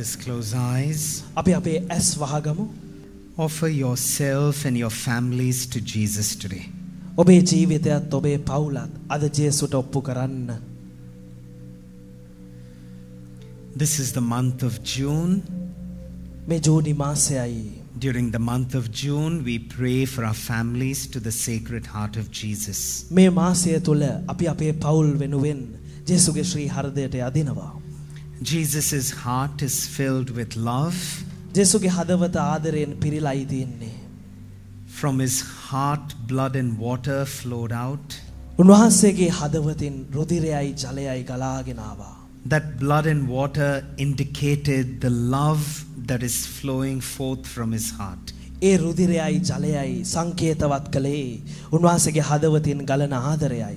Let us close eyes. අපි අපේ ඇස් වහගමු. Offer yourself and your families to Jesus today. ඔබේ ජීවිතයත් ඔබේ පවුලත් අද ජේසුට ඔප්පු කරන්න. This is the month of June. මේ ජූනි මාසයයි. During the month of June, we pray for our families to the Sacred Heart of Jesus. මේ මාසය තුළ අපි අපේ පවුල් වෙනුවෙන් ජේසුගේ ශ්‍රී හර්දයට යදිනවා. Jesus' heart is filled with love. ජේසුගේ හදවත ආදරයෙන් පිරිලායි තියෙන්නේ. From his heart, blood and water flowed out. උන්වහන්සේගේ හදවතින් රුධිරයයි ජලයයි ගලාගෙනවා. That blood and water indicated the love that is flowing forth from his heart. ඒ රුධිරයයි ජලයයි සංකේතවත් කළේ උන්වහන්සේගේ හදවතින් ගලන ආදරයයි.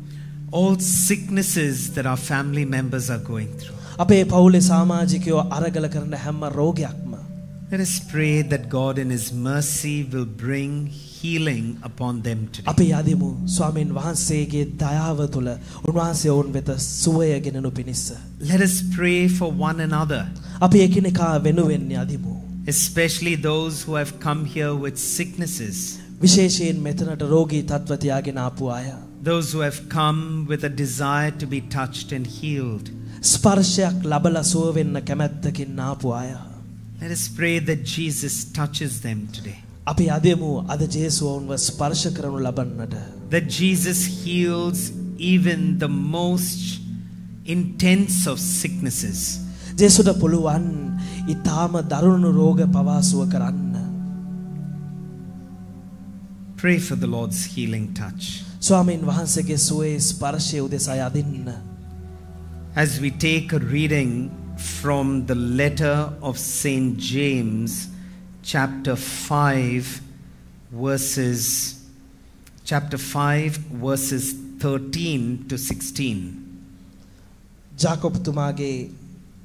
all sicknesses that our family members are going through. අපේ පවුලේ සමාජිකයෝ අරගල කරන හැම රෝගයක්ම Let us pray that God in His mercy will bring healing upon them today. අපි යදිමු ස්වාමීන් වහන්සේගේ දයාව තුළ උන්වහන්සේ ඔවුන් වෙත සුවය ගෙනනු පිණිස. Let us pray for one another, අපි එකිනෙකා වෙනුවෙන් යදිමු. especially those who have come here with sicknesses, විශේෂයෙන් මෙතනට රෝගී තත්ත්ව තියාගෙන ආපු අය. those who have come with a desire to be touched and healed. Let us pray that Jesus touches them today. That Jesus heals even the most intense of sicknesses. ජේසුට පුළුවන් ඊටාම දරුණු රෝග පවාසුව කරන්න. Pray for the Lord's healing touch. ස්වාමීන් වහන්සේගේ සුවේ ස්පර්ශය උදෙසා යදින්න. As we take a reading from the letter of St. James, chapter 5, verses chapter 5 verses 13 to 16. ජාකොබ්තුමාගේ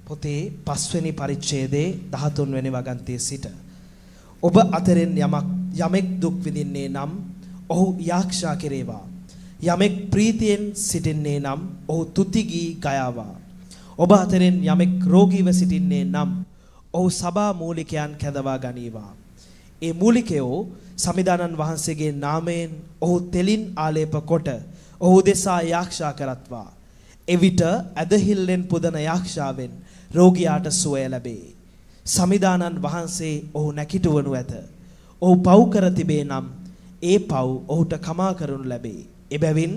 පොතේ පස්වෙනි පරිච්ඡේදයේ 13 වෙනි වගන්තියේ සිට ඔබ අතරින් යමක් යමෙක් දුක් විඳින්නේ නම් ඔහු යාක්ෂා කෙරේවා යමෙක් ප්‍රීතියෙන් සිටින්නේ නම් ඔහු තුති ගී ගයාවා ඔබ අතරින් යමෙක් රෝගීව සිටින්නේ නම් ඔහු සභා මූලිකයන් කැඳවා ගනීවා ඒ මූලිකයෝ සමිදානන් වහන්සේගේ නාමයෙන් ඔහු තෙලින් ආලේප කොට ඔහු දෙසා යාක්ෂා කරත්වා එවිට ඇදහිල්ලෙන් පුදන යාක්ෂාවෙන් රෝගියාට සුවය ලැබේ. සමිදානන් වහන්සේ ඔහු නැකිටවනු ඇත. ඔහු පව් කර තිබේ නම් ඒ පව් ඔහුට කමා කරනු ලැබේ. එබැවින්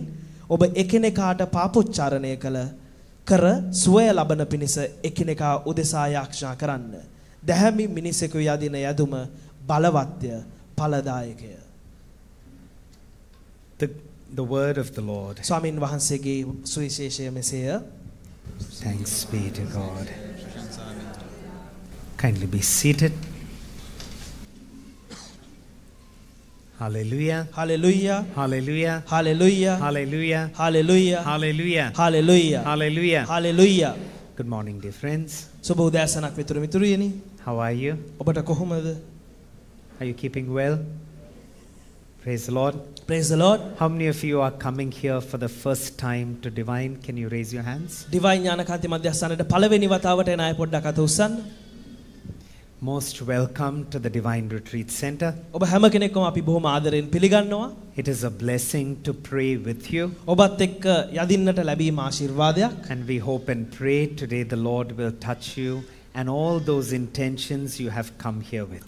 ඔබ එකිනෙකාට පාපොච්චාරණය කළ කර සුවය ලබන පිණිස එකිනෙකා උදෙසා යාක්ෂා කරන්න. දැහැමි මිනිසෙකු යදින යදුම බලවත්ය ඵලදායකය. The, the word of the Lord. ස්වාමින් වහන්සේගේ සුවිශේෂය මෙසේය. Thanks be to God. Kindly be seated. Hallelujah. හලෙලුයා Hallelujah. හලෙලුයා Hallelujah. හලෙලුයා Hallelujah. හලෙලුයා Hallelujah. Hallelujah Good morning, dear friends. සුබ උදෑසනක් මිතුරු මිතුරියනි How are you? ඔබට කොහොමද Are you keeping well? Praise the Lord. praise the lord How many of you are coming here for the first time to Divine? Can you raise your hands? දිවයි ඥානකාන්ති මධ්‍යස්ථානයේ පළවෙනි වතාවට එන අය පොඩ්ඩක් අත උස්සන්න most welcome to the Divine Retreat Center. It is a blessing to pray with you. And we hope and pray today the Lord will touch you and all those intentions you have come here with.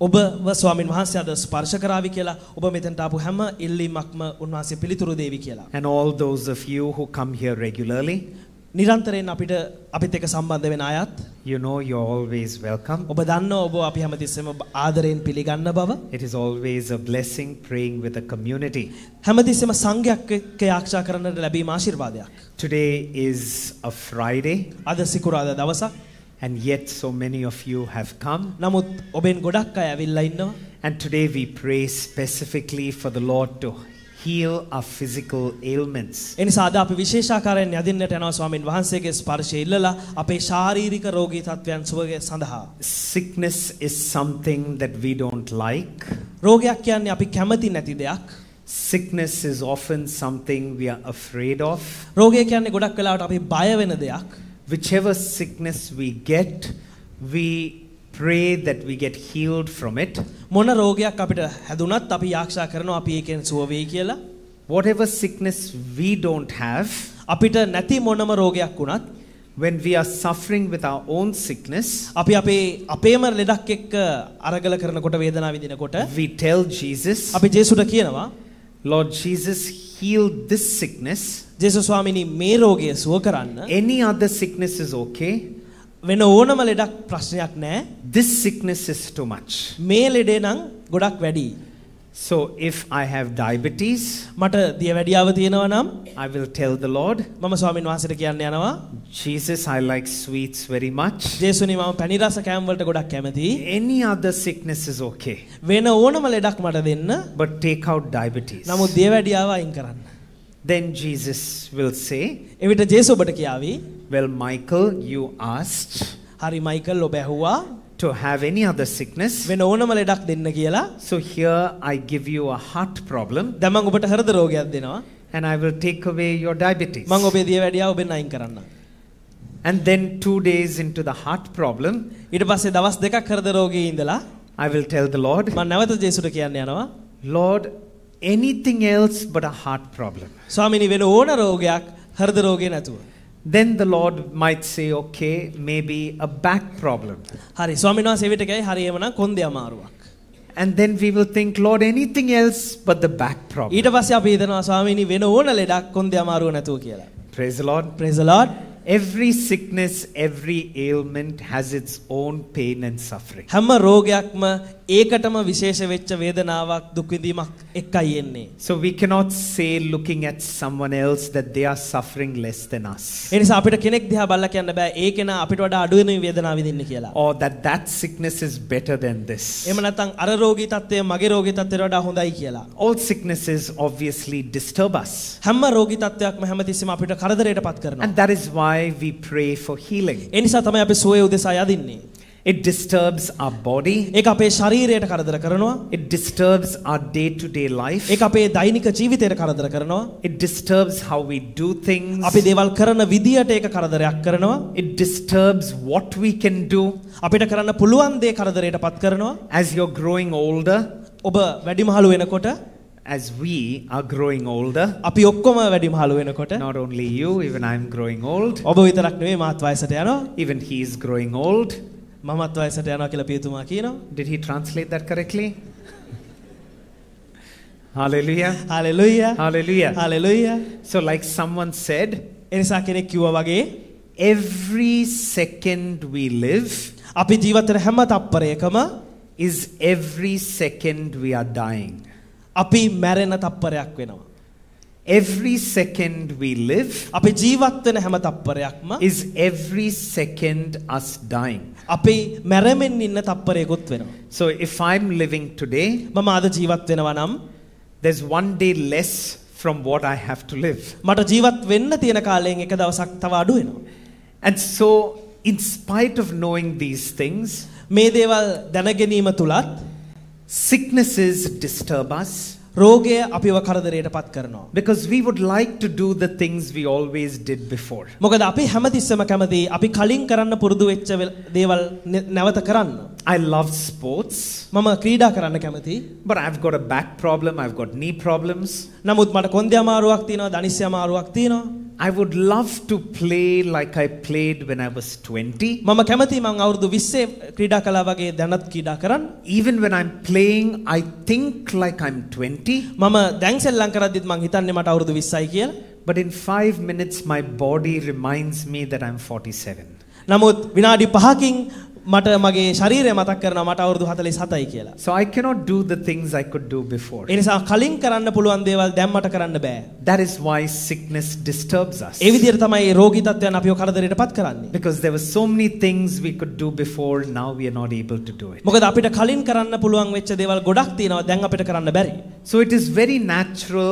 ඔබව ස්වාමින් වහන්සේ අද ස්පර්ශ කරાવી කියලා ඔබ මෙතෙන්ට ආපු හැම ඉල්ලීමක්ම උන්වහන්සේ පිළිතුරු දෙවි කියලා. And all those of you who come here regularly නිරන්තරයෙන් අපිට අපිත් එක්ක සම්බන්ධ වෙන අයත් You know you're always welcome. ඔබ දන්නවා ඔබ අපි හැමතිස්සෙම ආදරයෙන් පිළිගන්න බව. It is always a blessing praying with a community. හැමතිස්සෙම සංඝයක් එක්ක යාක්ෂා කරන්නට ලැබීම ආශිර්වාදයක්. Today is a Friday, අද සිකුරාදා දවසක්. and yet so many of you have come. නමුත් ඔබෙන් ගොඩක් අය ඇවිල්ලා ඉන්නවා. And today we pray specifically for the Lord to heal our physical ailments. එනිසා අද අපි විශේෂාකාරයෙන් යදින්නට යනවා ස්වාමින් වහන්සේගේ ස්පර්ශය ඉල්ලලා අපේ ශාරීරික රෝගී තත්ත්වයන් සුවය සඳහා. Sickness is something that we don't like. රෝගයක් කියන්නේ අපි කැමති නැති දෙයක්. Sickness is often something we are afraid of. රෝගය කියන්නේ ගොඩක් වෙලාවට අපි බය වෙන දෙයක්. Whichever sickness we get, we pray that we get healed from it. මොන රෝගයක් අපිට හැදුනත් අපි යාක්ෂා කරනවා අපි ඒකෙන් සුව වෙයි කියලා. Whatever sickness we don't have, අපිට නැති මොනම රෝගයක් වුණත් when we are suffering with our own sickness, අපි අපේ අපේම ලෙඩක් එක්ක අරගල කරනකොට වේදනාව විඳිනකොට we tell Jesus, අපි ජේසුට කියනවා Lord Jesus, heal this sickness. ජේසුස් ස්වාමිනී මේ රෝගය සුව කරන්න Any other sickness is okay. වෙන ඕනම ලෙඩක් ප්‍රශ්නයක් නැහැ. This sickness is too much. මේ ලෙඩේ නම් ගොඩක් වැඩි. So if I have diabetes, මට දියවැඩියාව තියෙනවා නම් I will tell the Lord, මම ස්වාමින් වහන්සේට කියන්න යනවා Jesus, I like sweets very much. ජේසුනි මම පැණි රස කෑම වලට ගොඩක් කැමතියි. Any other sickness is okay. වෙන ඕනම ලෙඩක් මට දෙන්න. But take out diabetes. නමුත් දියවැඩියාව අයින් කරන්න. Then Jesus will say, එවිට ජේසු ඔබට කියාවි Well, Michael, you asked හරි මයිකල් ඔබ ඇහුවා to have any other sickness. වෙන ඕනම ලෙඩක් දෙන්න කියලා. So here I give you a heart problem දැන් මම ඔබට හෘද රෝගයක් දෙනවා. and I will take away your diabetes. මම ඔබේ දියවැඩියාව ඔබෙන් අයින් කරන්න. And then two days into the heart problem, ඊට පස්සේ දවස් දෙකක් හෘද රෝගයේ ඉඳලා I will tell the Lord, මම නැවත ජේසුට කියන්න යනවා Lord, anything else but a heart problem. ස්වාමිනී වෙන ඕන රෝගයක් හෘද රෝගේ නැතුව. Then the Lord might say, okay, maybe a back problem. හරි ස්වාමීන් වහන්සේ එවිට කියයි හරි එමනම් කොන්දේ අමාරුවක්. And then we will think, Lord, anything else but the back problem. ඊට පස්සේ අපි හිතනවා ස්වාමීනි වෙන ඕන ලෙඩක් කොන්දේ අමාරුව නැතුව කියලා. Praise the Lord. praise the lord Every sickness, every ailment has its own pain and suffering. හැම රෝගයක්ම ඒකටම විශේෂ වෙච්ච වේදනාවක් දුක් විඳීමක් එක්කයි එන්නේ. So we cannot say, looking at someone else, that they are suffering less than us. ඒ නිසා අපිට කෙනෙක් දිහා බලලා කියන්න බෑ ඒ කෙනා අපිට වඩා අඩු වෙන වේදනාව විඳින්න කියලා. Or that that sickness is better than this. එහෙම නැත්නම් අර රෝගී තත්ත්වය මගේ රෝගී තත්ත්වයට වඩා හොඳයි කියලා. All sicknesses obviously disturb us. හැම රෝගී තත්ත්වයක්ම හැමතිස්සෙම අපිට කරදරයටපත් කරනවා. And that is why we pray for healing. ඒ නිසා තමයි අපි සුවය උදෙසා යදින්නේ. It disturbs our body, ඒක අපේ ශරීරයට කරදර කරනවා. it disturbs our day to day life, ඒක අපේ දෛනික ජීවිතයට කරදර කරනවා. it disturbs how we do things, අපි දේවල් කරන විදියට ඒක කරදරයක් කරනවා. it disturbs what we can do. අපිට කරන්න පුළුවන් දේ කරදරයටපත් කරනවා. As you're growing older, ඔබ වැඩිමහලු වෙනකොට as we are growing older, අපි ඔක්කොම වැඩිමහලු වෙනකොට not only you, even I'm growing old, ඔබ විතරක් නෙවෙයි මාත් වයසට යනවා. even he is growing old. මමත් වයසට යනවා කියලා පියතුමා කියනවා. Did he translate that correctly? Hallelujah. Hallelujah. Hallelujah. Hallelujah. So, like someone said, එනිසා කෙනෙක් කිව්වා වගේ every second we live අපි ජීවත් හැම තප්පරයකම is every second we are dying. අපි මැරෙන තප්පරයක් වෙනවා. Every second we live අපි ජීවත් වෙන හැම තප්පරයක්ම is every second us dying. අපි මැරෙමින් ඉන්න තප්පරයකුත් වෙනවා. So, if I'm living today, මම අද ජීවත් වෙනවා නම් there's one day less from what I have to live. මට ජීවත් වෙන්න තියෙන කාලයෙන් එක දවසක් තව අඩු වෙනවා. And so, in spite of knowing these things, මේ දේවල් දැනගැනීම තුලත් sicknesses disturb us රෝගය අපිව කරදරයටපත් කරනවා. because we would like to do the things we always did before. මොකද අපි හැමතිස්සෙම කැමති අපි කලින් කරන්න පුරුදු වෙච්ච වෙල- දේවල් නැවත කරන්න. I love sports, මම ක්‍රීඩා කරන්න කැමති. but I've got a back problem, I've got knee problems. නමුත් මට කොන්දේ අමාරුවක් තියෙනවා, දනිස්සය අමාරුවක් තියෙනවා. I would love to play like I played when I was 20. මම කැමති මං අවුරුදු 20 ක්‍රීඩා කළා වගේ දැනත් ක්‍රීඩා කරන්න. Even when I'm playing, I think like I'm 20. මම දැන් සෙල්ලම් කරද්දිත් මං හිතන්නේ මට අවුරුදු 20යි කියලා. But in five minutes, my body reminds me that I'm 47. නමුත් විනාඩි 5කින් මට මගේ ශරීරය මතක් කරනවා මට අවුරුදු 47යි කියලා. So I cannot do the things I could do before. ඒ නිසා කලින් කරන්න පුළුවන් දේවල් දැන් මට කරන්න බෑ. That is why sickness disturbs us. ඒ විදිහට තමයි මේ රෝගී තත්ත්වයන් අපිව කරදරයටපත් කරන්නේ. Because there were so many things we could do before, now we are not able to do it. මොකද අපිට කලින් කරන්න පුළුවන් වෙච්ච දේවල් ගොඩක් තියෙනවා දැන් අපිට කරන්න බැරි. So it is very natural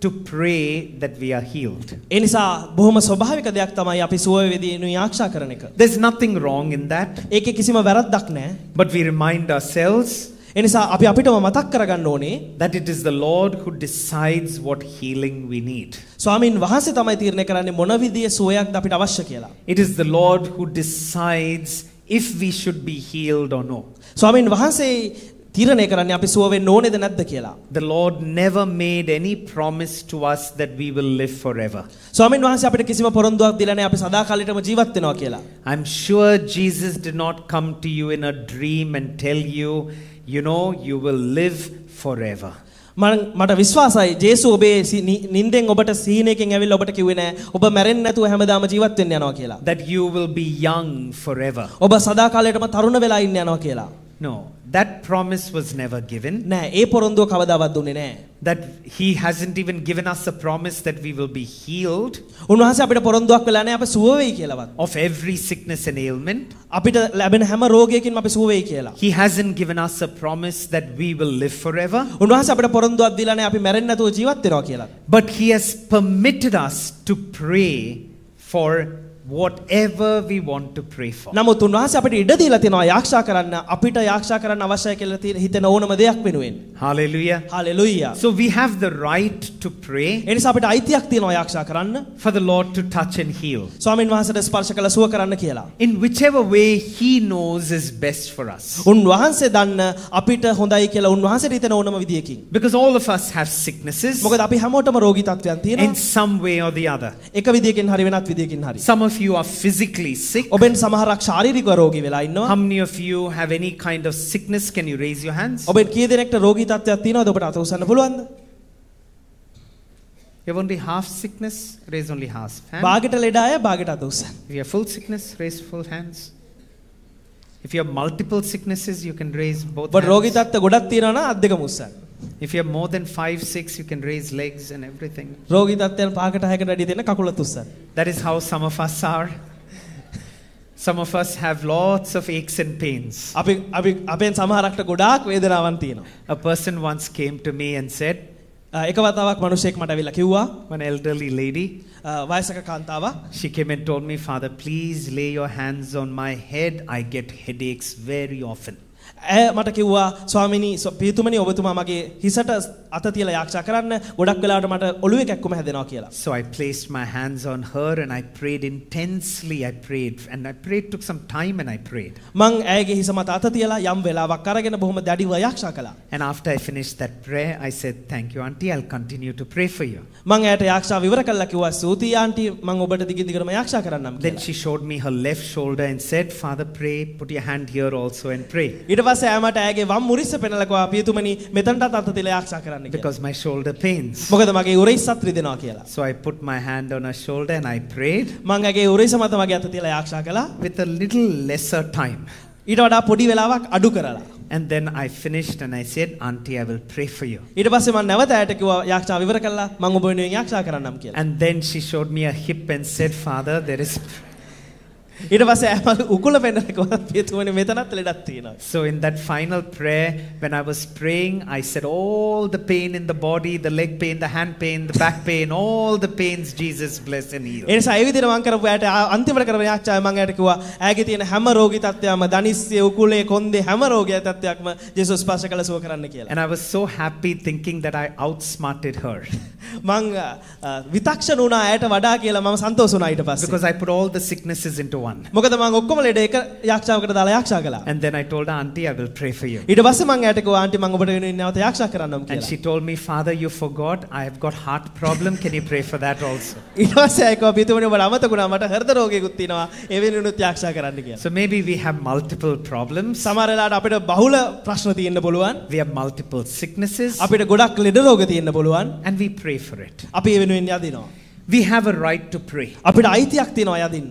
to pray that we are healed. ඒ නිසා බොහොම ස්වභාවික දෙයක් තමයි අපි සුව වේදී ආරක්ෂා කරන එක. There's nothing wrong in that, ඒකේ කිසිම වැරද්දක් නැහැ. but we remind ourselves ඒ නිසා අපි අපිටම මතක් කරගන්න ඕනේ that it is the Lord who decides what healing we need. ස්වාමින් වහන්සේ තමයි තීරණය කරන්නේ මොන විදියේ සුවයක්ද අපිට අවශ්‍ය කියලා. It is the Lord who decides if we should be healed or no. ස්වාමින් වහන්සේ තීරණය කරන්නේ අපි සුව වෙන්න ඕනේද නැද්ද කියලා. The Lord never made any promise to us that we will live forever. ස්වාමින් වහන්සේ අපිට කිසිම පොරොන්දුවක් දීලා නැහැ අපි සදාකාලෙටම ජීවත් වෙනවා කියලා. I'm sure Jesus did not come to you in a dream and tell you, you know, you will live forever. මම මට විශ්වාසයි ජේසු ඔබේ සි- නි- නින්දෙන් ඔබට සීනයකින් ඇවිල්ලා ඔබට කිව්වේ නෑ ඔබ මැරෙන්නේ නැතුව හැමදාම ජීවත් වෙන්න යනවා කියලා. That you will be young forever. ඔබ සදාකාලයටම තරුණ වෙලා ඉන්න යනවා කියලා. No, that promise was never given. නෑ ඒ පොරොන්දුව කවදාවත් දුන්නේ නෑ. That He hasn't even given us a promise that we will be healed උන්වහන්සේ අපිට පොරොන්දුවක් වෙලා නෑ අපි සුව වෙයි කියලාවත්. of every sickness and ailment. අපිට ලැබෙන හැම රෝගයකින්ම අපි සුව වෙයි කියලා. He hasn't given us a promise that we will live forever. උන්වහන්සේ අපිට පොරොන්දුවක් දීලා නෑ අපි මැරෙන්නේ නැතුව ජීවත් වෙනවා කියලා. But He has permitted us to pray for whatever we want to pray for. නමුත් උන්වහන්සේ අපිට ඉඩ දීලා තියෙනවා යාක්ෂා කරන්න අපිට යාක්ෂා කරන්න අවශ්‍යයි කියලා තියෙන හිතෙන ඕනම දෙයක් වෙනුවෙන්. Hallelujah. Hallelujah. So we have the right to pray ඒ නිසා අපිට අයිතියක් තියෙනවා යාක්ෂා කරන්න. for the Lord to touch and heal ස්වාමින් වහන්සේට ස්පර්ශ කළ සුව කරන්න කියලා. in whichever way He knows is best for us. උන්වහන්සේ දන්න අපිට හොඳයි කියලා උන්වහන්සේට හිතෙන ඕනම විදියකින්. Because all of us have sicknesses මොකද අපි හැමෝටම රෝගී තත්ත්වයන් in තියෙනවා. some way or the other. එක විදියකින් හරි වෙනත් විදියකින් හරි. Some of you are physically sick. ඔබෙන් සමහරක් ශාරීරිකව රෝගී වෙලා How ඉන්නවා. many of you have any kind of sickness? Can you raise your hands? ඔබෙන් කී දෙනෙක්ට රෝගී තත්ත්වයක් තියෙනවද ඔබට අත උස්සන්න පුළුවන්ද? You have only half sickness? Raise only half hand. බාගෙට ලෙඩ අය බාගෙට අත උස්සන්න. If you have full sickness, raise full hands. If you have multiple sicknesses, you can raise both ඔබට රෝගී hands. තත්ත්ව ගොඩක් තියෙනවා නම් අත් දෙකම උස්සන්න. If you have more than five, six, you can raise legs and everything. රෝගී තත්ත්වයන් පහකට හයකට වැඩි දෙන කකුලත් උස්සන්න. That is how some of us are. Some of us have lots of aches and pains. අපි අපි අපෙන් සමහරක්ට ගොඩාක් වේදනාවන් තියෙනවා. A person once came to me and said, අ, එක වතාවක් මිනිහෙක් මට ඇවිල්ලා කිව්වා one elderly lady, අ, වයසක කාන්තාවක් she came and told me, Father, please lay your hands on my head. I get headaches very often. ඇය මට කිව්වා ස්වාමිනී ස්ව- පියතුමනි ඔබතුමා මගේ හිසට අත තියලා යාක්ෂා කරන්න ගොඩක් වෙලාවට මට ඔළුවේ කැක්කුම හැදෙනවා කියලා. So I placed my hands on her and I prayed intensely. I prayed and I prayed, took some time and I prayed. මං ඇයගේ හිස මත අත තියලා යම් වෙලාවක් අරගෙන බොහොම දැඩිව යාක්ෂා කළා. And after I finished that prayer, I said, Thank you, Auntie. I'll continue to pray for you. මං ඇයට යාක්ෂා විවර කළා කිව්වා ස්තුතියි ආන්ටි මං ඔබට දිගින් දිගටම යාක්ෂා කරන්නම් Then කියලා. she showed me her left shoulder and said, Father, pray, put your hand here also and pray. ඊට පස්සේ ඇය මට ඇයගේ වම් මුරිස්ස පෙන්නලා කිව්වා පියතුමනි මෙතනටත් අත තියලා යාක්ෂා කරන්න කියලා. Because my shoulder pains. මොකද මගේ උරහිස්සත් රිදෙනවා කියලා. So I put my hand on her shoulder and I prayed මං ඇගේ උරහිස මත මගේ අත තියලා යාක්ෂා කළා. with a little lesser time. ඊට වඩා පොඩි වෙලාවක් අඩු කරලා. And then I finished and I said, Auntie, I will pray for you. ඊට පස්සේ මම නැවත ඇයට කිව්වා යාක්ෂා විවර කළා මම ඔබ වෙනුවෙන් යාක්ෂා කරන්නම් කියලා. And then she showed me a hip and said, Father, there is. ඊට පස්සේ ඇය මට උකුල පෙන්නලා කිව්වා පියතුමනි මෙතනත් ලෙඩක් තියෙනවා. So, in that final prayer, when I was praying, I said, All the pain in the body, the leg pain, the hand pain, the back pain, all the pains, Jesus bless and heal. ඒ නිසා ඒ විදිහට මම කරපු ඇයට ආ- අන්තිමට කරපු යාක්ෂාව මම ඇයට කිව්වා ඇයගේ තියෙන හැම රෝගී තත්ත්වයක්ම දනිස්සේ උකුලේ කොන්දේ හැම රෝගී තත්ත්වයක්ම ජේසුස් ස්පර්ශ කළ සුව කරන්න කියලා. And I was so happy thinking that I outsmarted her මං අ, අ, විතක්ෂණ වුණා ඇයට වඩා කියලා මම සන්තෝෂ වුණා ඊට පස්සේ. because I put all the sicknesses into one. මොකද මං ඔක්කොම ලෙඩ එක යාක්ෂාවකට දාලා යාක්ෂා කළා. And then I told her, Auntie, I will pray for you. ඊට පස්සේ මං ඇයට කිව්වා ආන්ටි මං ඔබට වෙනුවෙන් නැවත යාක්ෂා කරන්නම් And කියලා. she told me, Father, you forgot I have got heart problem. Can you pray for that also? ඊට පස්සේ ඇය කිව්වා පියතුමනි ඔබට අමතකුණා මට හෘද රෝගයකුත් තියෙනවා ඒ වෙනුවෙනුත් යාක්ෂා කරන්න කියලා. So maybe we have multiple problems. සමහර වෙලාවට අපිට බහුල ප්‍රශ්න තියෙන්න පුළුවන්. We have multiple sicknesses. අපිට ගොඩක් ලෙඩ රෝග තියෙන්න පුළුවන්. And we pray for it. අපි ඒ වෙනුවෙන් යදිනවා. We have a right to pray අපිට අයිතියක් තියෙනවා යදින්න.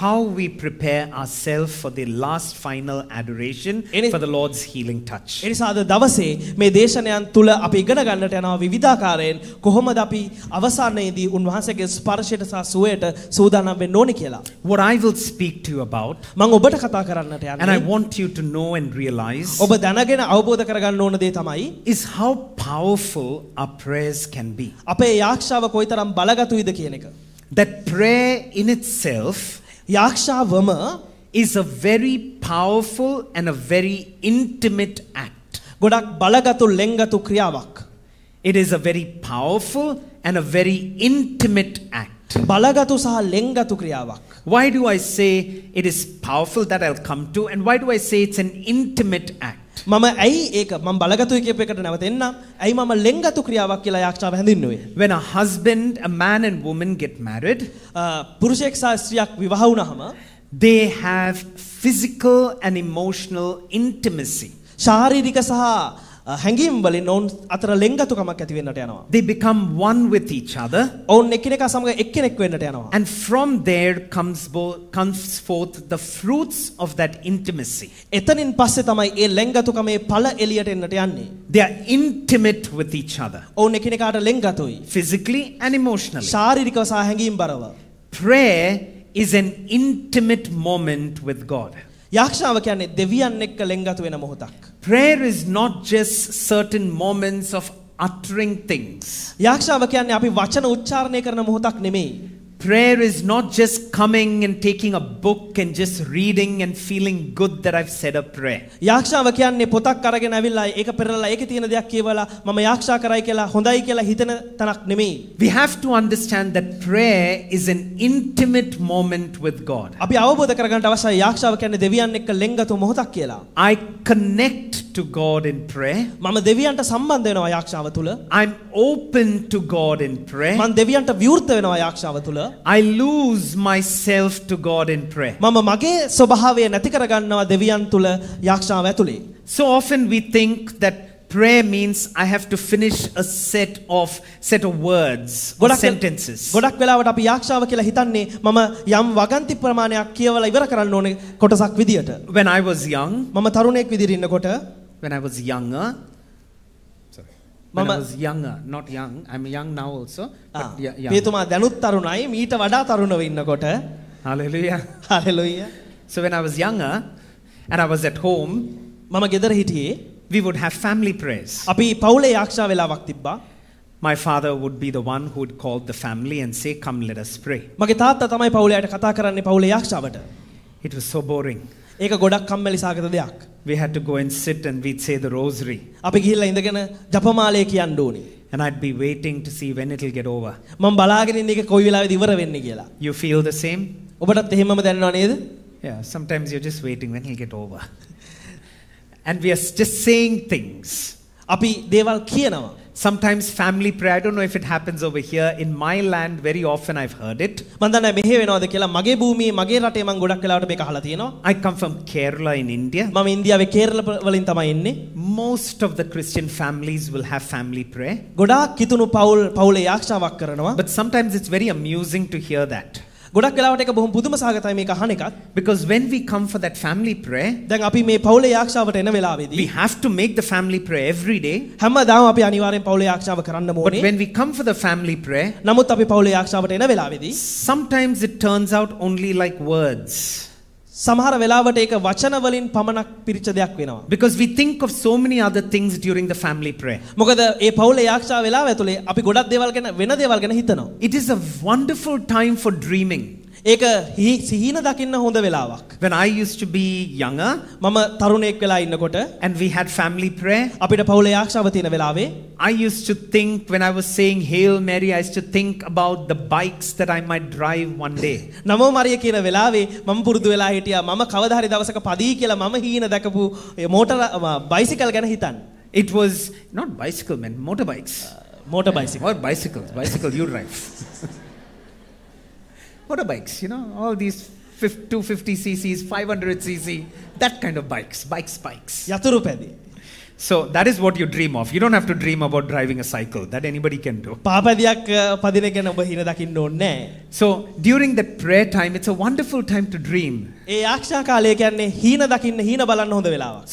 how we prepare ourselves for the last final adoration Any- for the Lord's healing touch. ඒ නිසා අද දවසේ මේ දේශනයන් තුල අපි ඉගෙන ගන්නට යනවා විවිධාකාරයෙන් කොහොමද අපි අවසානයේදී උන්වහන්සේගේ ස්පර්ශයට සහ සුවයට සූදානම් වෙන්න ඕනේ කියලා. What I will speak to you about, මම ඔබට කතා කරන්නට and I යන්නේ want you to know and realize, ඔබ දැනගෙන අවබෝධ කරගන්න ඕන දේ තමයි is how powerful our prayers can be. අපේ යාක්ෂාව කොයිතරම් බලගතුයිද කියන එක. That prayer in itself යාක්ෂාවම is a very powerful and a very intimate act. ගොඩක් බලගතු ලෙන්ගතු ක්‍රියාවක්. It is a very powerful and a very intimate act. බලගතු සහ ලෙන්ගතු ක්‍රියාවක්. Why do I say it is powerful that I'll come to, and why do I say it's an intimate act? මම ඇයි ඒක මම බලගතුයි කියපු එකට නැවතෙන්නම්. ඇයි මම ලෙන්ගතු ක්‍රියාවක් කියලා යාක්ෂාව හැඳින්නුවේ? When a husband, a man and woman get married, පුරුෂයෙක් සහ ස්ත්‍රියක් විවාහ වුණාම they have physical and emotional intimacy. ශාරීරික සහ හැඟීම් වලින් ඔවුන් අතර ලෙන්ගතුකමක් ඇති වෙන්නට යනවා. They become one with each other, ඔවුන් එකිනෙකා සමග එක්කෙනෙක් වෙන්නට යනවා. and from there comes, bo- comes forth the fruits of that intimacy. එතනින් පස්සේ තමයි ඒ ලෙන්ගතුකමේ ඵල එළියට එන්නට යන්නේ. They are intimate with each other, ඔවුන් එකිනෙකාට ලෙන්ගතුයි. physically and emotionally. ශාරීරිකව සහ හැඟීම් බරව. Prayer is an intimate moment with God. යක්ෂාව කියන්නේ දෙවියන් එක්ක ලෙන්ගතු වෙන මොහොතක්. Prayer is not just certain moments of uttering things. යක්ෂාව කියන්නේ අපි වචන උච්චාරණය කරන මොහොතක් නෙමෙයි. Prayer is not just coming and taking a book and just reading and feeling good that I've said a prayer. යක්ෂාව කියන්නේ පොතක් අරගෙන ඇවිල්ලා ඒක පෙරලා ඒකේ තියෙන දෙයක් කියවලා මම යක්ෂා කරයි කියලා හොඳයි කියලා හිතන තනක් නෙමෙයි. We have to understand that prayer is an intimate moment with God. අපි අවබෝධ කරගන්න අවශ්‍යයි යක්ෂාව කියන්නේ දෙවියන් එක්ක ලෙන්ගතු මොහොතක් කියලා. I connect to God in prayer. මම දෙවියන්ට සම්බන්ධ වෙනවා යක්ෂාව තුල. I'm open to God in prayer. මම දෙවියන්ට විවෘත වෙනවා යක්ෂාව තුල. I lose myself to God in prayer. මම මගේ ස්වභාවය නැති කරගන්නවා දෙවියන් තුල යක්ෂාව ඇතුලේ. So often we think that prayer means I have to finish a set of set of words or sentences. ගොඩක් වෙලාවට අපි යක්ෂාව කියලා හිතන්නේ මම යම් වගන්ති ප්‍රමාණයක් කියවලා ඉවර කරන්න ඕනේ කොටසක් විදියට. When I was young, මම තරුණයෙක් විදිහට ඉන්නකොට when I was younger, young now also, ආ, but yeah, young. පියතුමා දැනුත් තරුණයි මීට වඩා තරුණව ඉන්නකොට Hallelujah. හලෙලුය. So when I was younger and I was at home, මම ගෙදර හිටියේ we would have family prayers. අපි පවුලේ යක්ෂා වෙලාවක් තිබ්බා. My father would be the one who would call the family and say, Come, let us pray. මගේ තාත්තා තමයි පවුලයට කතා කරන්නේ පවුලේ යක්ෂාවට. It was so boring. ඒක ගොඩක් කම්මැලි සාගත දෙයක්. We had to go and sit and we'd say the rosary. අපි ගිහිල්ලා ඉඳගෙන ජපමාලය කියන්න ඕනේ. And I'd be waiting to see when it'll get over. මම බලාගෙන ඉන්න එක කොයි වෙලාවෙද ඉවර වෙන්නේ කියලා. You feel the same? ඔබටත් එහෙමම දැනෙනව නේද? Yeah, sometimes you're just waiting when it'll get over. and we are s- just saying things. අපි දේවල් කියනවා. Sometimes family prayer, I don't know if it happens over here. In my land, very often I've heard it. මම දන්නේ නැහැ මෙහෙ වෙනවද කියලා මගේ භූමියේ මගේ රටේ මම ගොඩක් වෙලාවට මේක අහලා තියෙනවා. I come from Kerala in India. මම ඉන්දියාවේ කේරළ ප- වලින් තමයි එන්නේ. Most of the Christian families will have family prayer. ගොඩාක් කිතුණු පවුල් පවුලේ ආරක්ෂාවක් කරනවා. But sometimes it's very amusing to hear that. ගොඩක් වෙලාවට ඒක බොහොම පුදුම සහගතයි මේක අහන එකත්. Because when we come for that family prayer, දැන් අපි මේ පවුලේ ආරක්ෂාවට එන we වෙලාවේදී have to make the family prayer every day. හැමදාම අපි අනිවාර්යෙන් පවුලේ ආරක්ෂාව කරන්න But ඕනේ. when we come for the family prayer, නමුත් අපි පවුලේ ආරක්ෂාවට එන වෙලාවේදී sometimes it turns out only like words. සමහර වෙලාවට ඒක වචන වලින් පමණක් පිරිච්ච දෙයක් වෙනවා. Because we think of so many other things during the family prayer. මොකද ඒ පවුලේ ආරක්ෂාව වෙලාව ඇතුලේ අපි ගොඩක් දේවල් ගැන වෙන දේවල් ගැන හිතනවා. It is a wonderful time for dreaming. ඒක සිහින දකින්න හොඳ වෙලාවක්. When I used to be younger මම තරුණයෙක් වෙලා ඉන්නකොට and we had family prayer, අපිට පවුලේ ආරක්ෂාව තියෙන වෙලාවේ I used to think when I was saying Hail Mary, I used to think about the bikes that I might drive one day. නමෝ මරිය කියන වෙලාවේ මම පුරුදු වෙලා හිටියා මම කවදා හරි දවසක පදී කියලා මම හීන දැකපු මෝටර බයිසිකල් ගැන හිතන්න. It was not bicycle, man, motorbikes. Motor bicycle. Or bicycles. Bicycle you drive. motorbikes, you know, all these 250 cc's, 500 cc, that kind of bikes, bike spikes. So that is what you dream of. You don't have to dream about driving a cycle. That anybody can do. So during that prayer time, it's a wonderful time to dream. So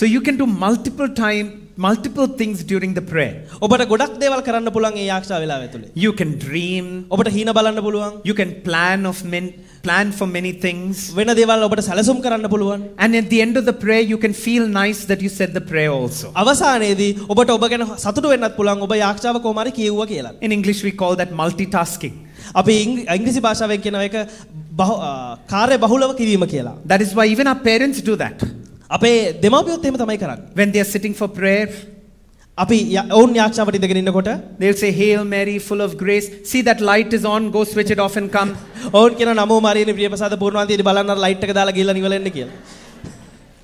you can do multiple time multiple things during the prayer. ඔබට ගොඩක් දේවල් කරන්න පුළුවන් ඒ ආක්ෂා වෙලාව ඇතුලේ. You can dream. ඔබට හීන බලන්න පුළුවන්. You can plan of men, plan for many things. වෙන දේවල් ඔබට සැලසුම් කරන්න පුළුවන්. And at the end of the prayer, you can feel nice that you said the prayer also. අවසානයේදී ඔබට ඔබ ගැන සතුටු වෙන්නත් පුළුවන් ඔබ ආක්ෂාව කොහොම හරි කියෙව්වා කියලා. In English, we call that multitasking. අපි ඉංග්‍රී- ඉංග්‍රීසි භාෂාවෙන් කියන එක බහු- අ, කාර්ය බහුලව කිරීම කියලා. That is why even our parents do that. අපේ දෙමාපියොත් එහෙම තමයි කරන්නේ. When they are sitting for prayer, අපි ඔවුන් ආක්ෂාවට ඉඳගෙන ඉන්නකොට they'll say, Hail Mary, full of grace. See that light is on, go switch it off and come. ඔවුන් කියන නමෝ මරියනි ප්‍රියපසාද පූර්ණවන්තියදී බලන්න ලයිට් එක දාලා ගිහලා නිවල එන්න කියලා.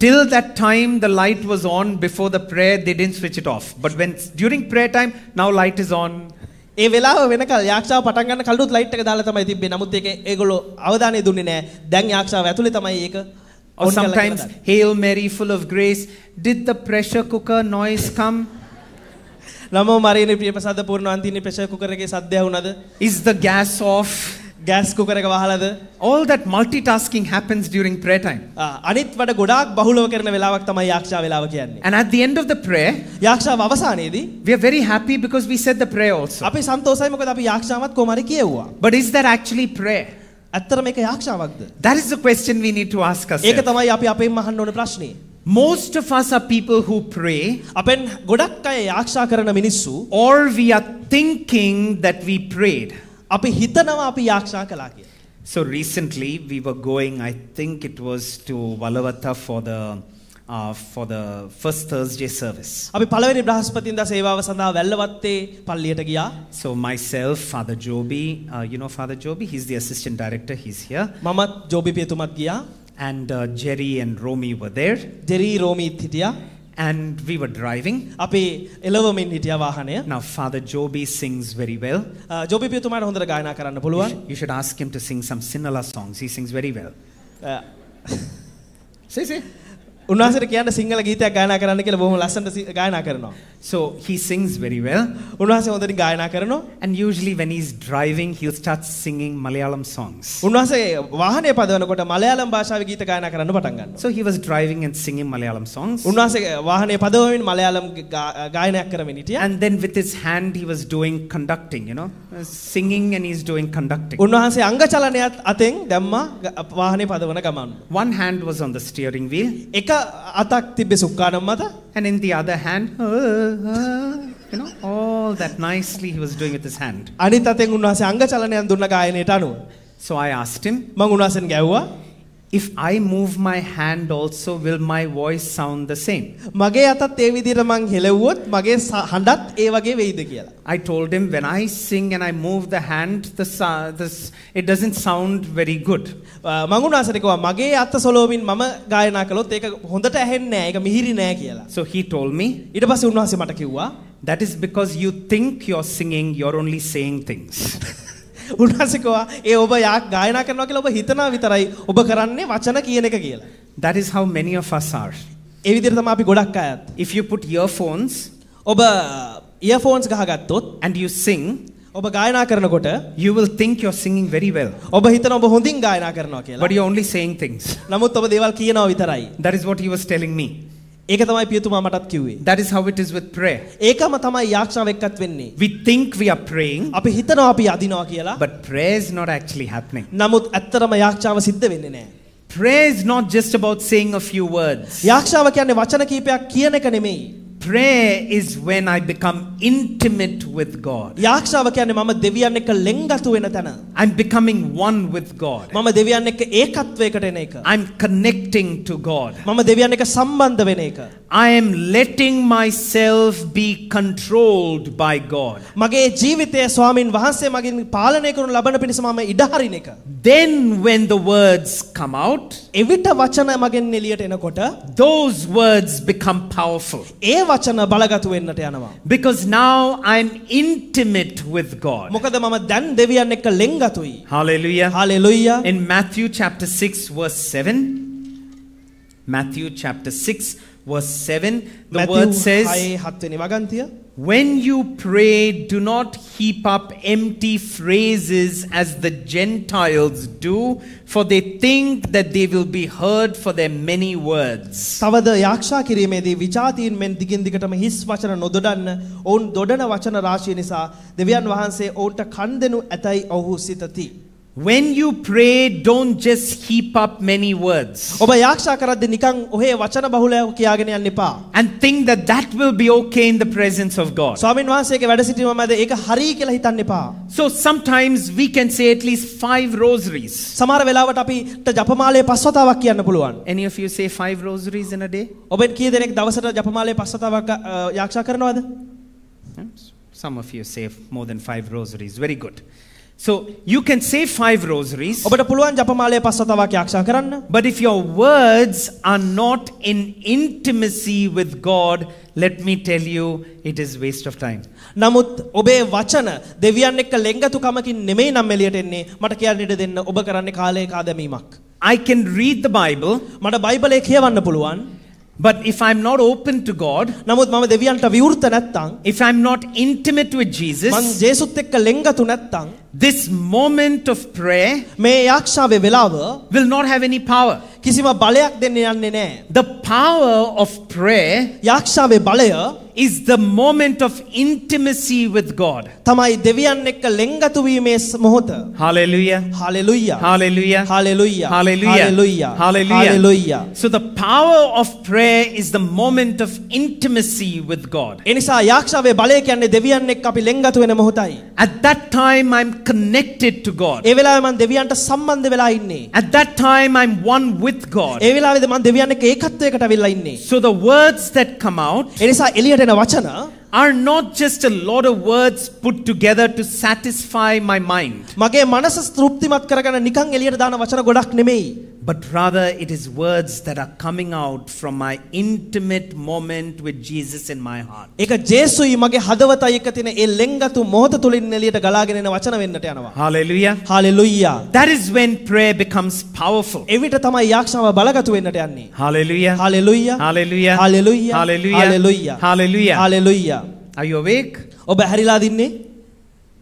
Till that time, the light was on before the prayer, they didn't switch it off. But when during prayer time, now light is on. ඒ වෙලාව වෙනකල් යාක්ෂාව පටන් ගන්න කලුත් ලයිට් එක දාලා තමයි තිබ්බේ. නමුත් ඒක ඒගොල්ලෝ අවධානය දුන්නේ නැහැ. දැන් යාක්ෂාව ඇතුලේ තමයි ඒක Or on කරලා sometimes, කියලා දාන්නේ. Hail Mary, full of grace. Did the pressure cooker noise come? නමෝ මරියනි ප්‍රියපසාද පූර්ණවන්තියනි ප්‍රෙෂර් කුකර් එකේ සද්දය වුණාද? Is the gas off? Gas cooker එක වහලාද? All that multitasking happens during prayer time. ආ, අනිත් වැඩ ගොඩාක් බහුලව කරන වෙලාවක් තමයි යාක්ෂා වෙලාව කියන්නේ. And at the end of the prayer, යාක්ෂාව අවසානයේදී we are very happy because we said the prayer also. අපි සන්තෝෂයි මොකද අපි යාක්ෂාවත් කොහොම හරි කියෙව්වා. But is that actually prayer? ඇත්තට මේක යාක්ෂාවක්ද? That is the question we need to ask ඒක ourselves. තමයි අපි අපෙන් අහන්න ඕන ප්‍රශ්නේ. Most of us are people who pray, අපෙන් ගොඩක් අය යාක්ෂා කරන මිනිස්සු or we are thinking that we prayed. අපි හිතනවා අපි යාක්ෂා කළා කියලා. So recently we were going, I think it was to Valavata for the uh, for the first Thursday service. අපි පළවෙනි බ්‍රහස්පතින්දා සේවාව සඳහා වැල්ලවත්තේ පල්ලියට ගියා. So myself, Father Joby, uh, you know Father Joby, he's the assistant director, he's here, මමත් ජෝබි පියතුමත් ගියා. and uh, Jerry and Romy were there, ජෙරී රෝමීත් හිටියා. and we were driving. අපි එළවමින් හිටියා වාහනය. Now Father Joby sings very well. අ, ජෝබි පියතුමාට හොඳට ගායනා කරන්න You පුළුවන්. sh- You should ask him to sing some Sinhala songs. He sings very well. A, Say, say. උන්වහන්සේට කියන්න සිංහල ගීතයක් ගායනා කරන්න කියලා බොහොම ලස්සනට ගායනා කරනවා. So he sings very well. උන්වහන්සේ හොඳට ගායනා කරනවා. And usually when he's driving, he'll start singing Malayalam songs. උන්වහන්සේ වාහනය පදවනකොට මලයාලම් භාෂාවේ ගීත ගායනා කරන්න පටන් ගන්නවා. So he was driving and singing Malayalam songs. උන්වහන්සේ වාහනය පදවමින් මලයාලම් ගායනයක් කරමින් හිටියා. And then with his hand, he was doing conducting, you know, singing and he's doing conducting. උන්වහන්සේ අංග චලනයත් අතෙන් දැම්මා වාහනේ පදවන ගමන්. One hand was on the steering wheel, එක අතක් තිබ්බේ සුක්කානම් මත and in the other hand, uh, uh, you know, all that nicely he was doing with his hand. අනිත් අතෙන් උන්වහන්සේ අංග චලනයන් දුන්න ගායනයට අනුව. So I asked him, මං උන්වහන්සේට ගැව්වා if I move my hand also, will my voice sound the same? මගේ අතත් ඒ විදිහට මං හෙලවුවොත් මගේ ස- හඬත් ඒ වගේ වෙයිද කියලා. I told him when I sing and I move the hand, the, sa- this, it doesn't sound very good. අ, මං උන්වහන්සේට කිව්වා මගේ අත සොලවමින් මම ගායනා කළොත් ඒක හොඳට ඇහෙන්නේ නැහැ. ඒක මිහිරි නෑ කියලා. So he told me, ඊට පස්සේ උන්වහන්සේ මට කිව්වා that is because you think you're singing, you're only saying things. උන්වහන්සේ කිව්වා ඒ ඔබ යා- ගායනා කරනවා කියලා ඔබ හිතනවා විතරයි ඔබ කරන්නේ වචන කියන එක කියලා. that is how many of us are. ඒ විදිහට තමයි අපි ගොඩක් අයත්. If you put earphones ඔබ ඉයර්ෆෝන්ස් ගහගත්තොත් and you sing, ඔබ ගායනා කරනකොට you will think you're singing very well, ඔබ හිතන ඔබ හොඳින් ගායනා කරනවා කියලා. but you're only saying things. නමුත් ඔබ දේවල් කියනවා විතරයි. That is what he was telling me. ඒක තමයි පියතුමා මටත් කිව්වේ. That is how it is with prayer. ඒකම තමයි යාක්ෂාව එක්කත් වෙන්නේ. We think we are praying, අපි හිතනවා අපි යදිනවා කියලා. but prayer is not actually happening. නමුත් ඇත්තටම යාක්ෂාව සිද්ධ වෙන්නේ නැහැ. Prayer is not just about saying a few words. යාක්ෂාව කියන්නේ වචන කීපයක් කියන එක නෙමෙයි. Prayer is when I become intimate with God. යාක්ෂාව කියන්නේ මම දෙවියන් එක්ක ලෙන්ගතු වෙන තැන. I'm becoming one with God. මම දෙවියන් එක්ක ඒකත්වයකට එන එක. I'm connecting to God. මම දෙවියන් එක්ක සම්බන්ධ වෙන එක. I am letting myself be controlled by God. මගේ ජීවිතය ස්වාමින් වහන්සේ මගින් පාලනය කරනු ලබන පිණිස මම ඉඩහරින එක. Then, when the words come out, එවිට වචන මගෙන් එළියට එනකොට those words become powerful. ඒ වචන බලගතු වෙන්නට යනවා. Because now I'm intimate with God. මොකද මම දැන් දෙවියන් එක්ක ලෙන්ගතුයි. Hallelujah. Hallelujah. In Matthew chapter 6, verse 7, Matthew chapter 6, verse 7, the Matthew word says, 6 හත්වෙනි වගන්තිය. When you pray, do not heap up empty phrases as the Gentiles do, for they think that they will be heard for their many words. තවද යක්ෂා කිරීමේදී විජාතීන් මෙන් දිගින් දිගටම හිස් වචන නොදොඩන්න ඔවුන් දොඩන වචන රාශිය නිසා දෙවියන් වහන්සේ ඔවුන්ට කන් දෙනු ඇතැයි ඔහු සිතති. When you pray, don't just heap up many words ඔබ යක්ෂා කරද්දි නිකන් ඔහේ වචන බහුලව කියාගෙන යන්න එපා. and think that that will be okay in the presence of God. ස්වාමින් වහන්සේගේ වැඩ සිටීම මැද ඒක හරි කියලා හිතන්න එපා. So sometimes we can say at least five rosaries. සමහර වෙලාවට අපිට ජපමාලයේ පස්වතාවක් කියන්න පුළුවන්. Any of you say five rosaries in a day? ඔබෙන් කී දෙනෙක් දවසට ජපමාලයේ පස්වතාවක් අ, යක්ෂා කරනවද? Some of you say more than five rosaries. Very good. So you can say five rosaries, ඔබට පුළුවන් ජපමාලයේ පස්වතාවක් යක්ෂා කරන්න. but if your words are not in intimacy with God, let me tell you, it is waste of time. නමුත් ඔබේ වචන දෙවියන් එක්ක ලෙංගතුකමකින් නෙමෙයි නම් එළියට එන්නේ මට කියන්න ඉඩ දෙන්න ඔබ කරන්නේ කාලය කාදැමීමක්. I can read the Bible, මට බයිබලේ කියවන්න පුළුවන්. but if I'm not open to God, නමුත් මම දෙවියන්ට විවෘත නැත්තම් if I'm not intimate with Jesus, මං ජේසුත් එක්ක ලෙංගතු නැත්තම් this moment of prayer මේ යක්ෂාවේ වෙලාව will not have any power. කිසිම බලයක් දෙන්න යන්නේ නැහැ. The power of prayer යක්ෂාවේ බලය is the moment of intimacy with God. තමයි දෙවියන් එක්ක ලෙංගතු වීමේ ස- මොහොත. Hallelujah. හාලෙලුයා. Hallelujah. හාලෙලුයා. Hallelujah. හාලෙලුයා. Hallelujah. Hallelujah. So the power of prayer is the moment of intimacy with God. ඒ නිසා යක්ෂාවේ බලය කියන්නේ දෙවියන් එක්ක අපි ලෙංගතු වෙන මොහොතයි. At that time, I'm connected to God. ඒ වෙලාවේ මම දෙවියන්ට සම්බන්ධ වෙලා ඉන්නේ. At that time, I'm one with God. ඒ වෙලාවේද මම දෙවියන් එක්ක ඒකත්වයකට අවිල්ලා ඉන්නේ. So the words that come out ඒ නිසා එළියට එන වචන are not just a lot of words put together to satisfy my mind, මගේ මනස තෘප්තිමත් කරගන්න නිකන් එළියට දාන වචන ගොඩක් නෙමෙයි. But rather it is words that are coming out from my intimate moment with Jesus in my heart. ඒක ජේසුයි මගේ හදවතයි එක්ක තියෙන ඒ ලෙන්ගතු මොහොත තුලින් එළියට ගලාගෙන එන වචන වෙන්නට යනවා. Hallelujah. හාලෙලුයා. That is when prayer becomes powerful. එවිට තමයි යාක්ෂාව බලගතු වෙන්නට යන්නේ. Hallelujah. හාලෙලුයා. Hallelujah. Hallelujah. Hallelujah. Hallelujah. Hallelujah. හාලෙලුයා. Are you awake? ඔබ හැරිලා දින්නේ?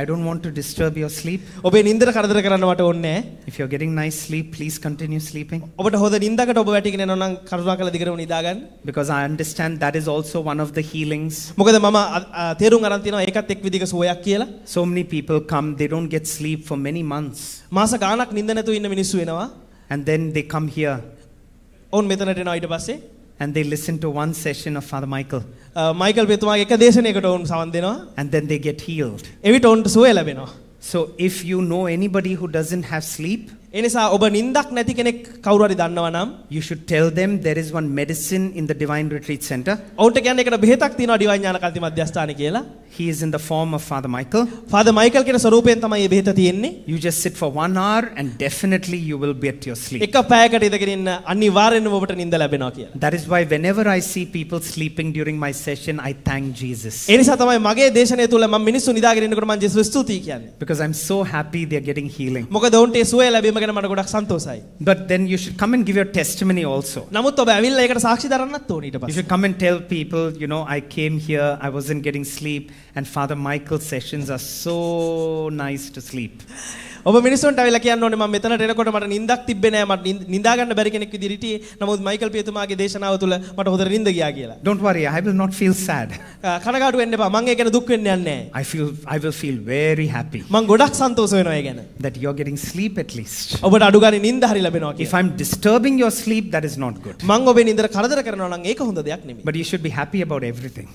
I don't want to disturb your sleep. ඔබේ නිින්දට කරදර කරන්න මට ඕනේ. If you're getting nice sleep, please continue sleeping. ඔබට හොඳ නිින්දකට ඔබ වැටීගෙන යනවා නම් කරුණාකරලා දිගටම නිදා ගන්න. Because I understand that is also one of the healings. මොකද මම තේරුම් අරන් තියෙනවා ඒකත් එක් විදිහක සුවයක් කියලා. So many people come, they don't get sleep for many months. මාස ගාණක් නිින්ද නැතුව ඉන්න මිනිස්සු වෙනවා. And then they come here ඔවුන් මෙතනට එනවා ඊට පස්සේ and they listen to one session of Father Michael. A, Michael පෙතුමාගේ එක දේශනයකට ඔවුන් සවන් දෙනවා. And then they get healed. එවිට ඔවුන්ට සුවය ලැබෙනවා. So if you know anybody who doesn't have sleep, ඒ නිසා ඔබ නිින්දක් නැති කෙනෙක් කවුරු හරි දන්නවා නම් you should tell them there is one medicine in the Divine Retreat Center. ඔවුන්ට කියන්නේ එකට බෙහෙතක් තියෙනවා ඩිවයින් ඥාන කල්ති මධ්‍යස්ථානය කියලා. He is in the form of Father Michael. Father Michael කියන ස්වරූපයෙන් තමයි මේ බෙහෙත තියෙන්නේ. You just sit for one hour and definitely you will get your sleep. එක පැයකට ඉඳගෙන ඉන්න අනිවාර්යෙන්ම ඔබට නිින්ද ලැබෙනවා කියලා. That is why whenever I see people sleeping during my session, I thank Jesus. ඒ නිසා තමයි මගේ දේශනය තුල මම මිනිස්සු නිදාගෙන ඉන්නකොට මම ජේසුස් ස්තුතියි කියන්නේ. Because I'm so happy they're getting healing. මොකද ඔවුන්ට ඒ සුවය ලැබීම ගැන මට ගොඩක් සන්තෝසයි. But then you should come and give your testimony also. නමුත් ඔබ ඇවිල්ලා ඒකට සාක්ෂි දරන්නත් ඕනේ ඊට You පස්සේ. should come and tell people, you know, I came here, I wasn't getting sleep, and Father Michael's sessions are so nice to sleep. ඔබ මිනිස්සුන්ට ඇවිල්ලා කියන්න ඕනේ මම මෙතනට එනකොට මට නිින්දක් තිබ්බේ නෑ මට නිදා ගන්න බැරි කෙනෙක් විදිහට හිටියේ. නමුත් මයිකල් පියතුමාගේ දේශනාව තුල මට හොඳට නිින්ද ගියා කියලා. Don't worry, I will not feel sad. කනගාටු වෙන්න එපා. මම ඒ ගැන දුක් වෙන්න යන්නේ නෑ. I feel I will feel very happy මම ගොඩක් සන්තෝෂ වෙනවා ඒ ගැන. that you're getting sleep at least. ඔබට අඩු ගානේ නිින්ද හරි ලැබෙනවා If කියලා. I'm disturbing your sleep, that is not good. මම ඔබේ නිින්දට කරදර කරනවා නම් ඒක හොඳ දෙයක් නෙමෙයි. But you should be happy about everything.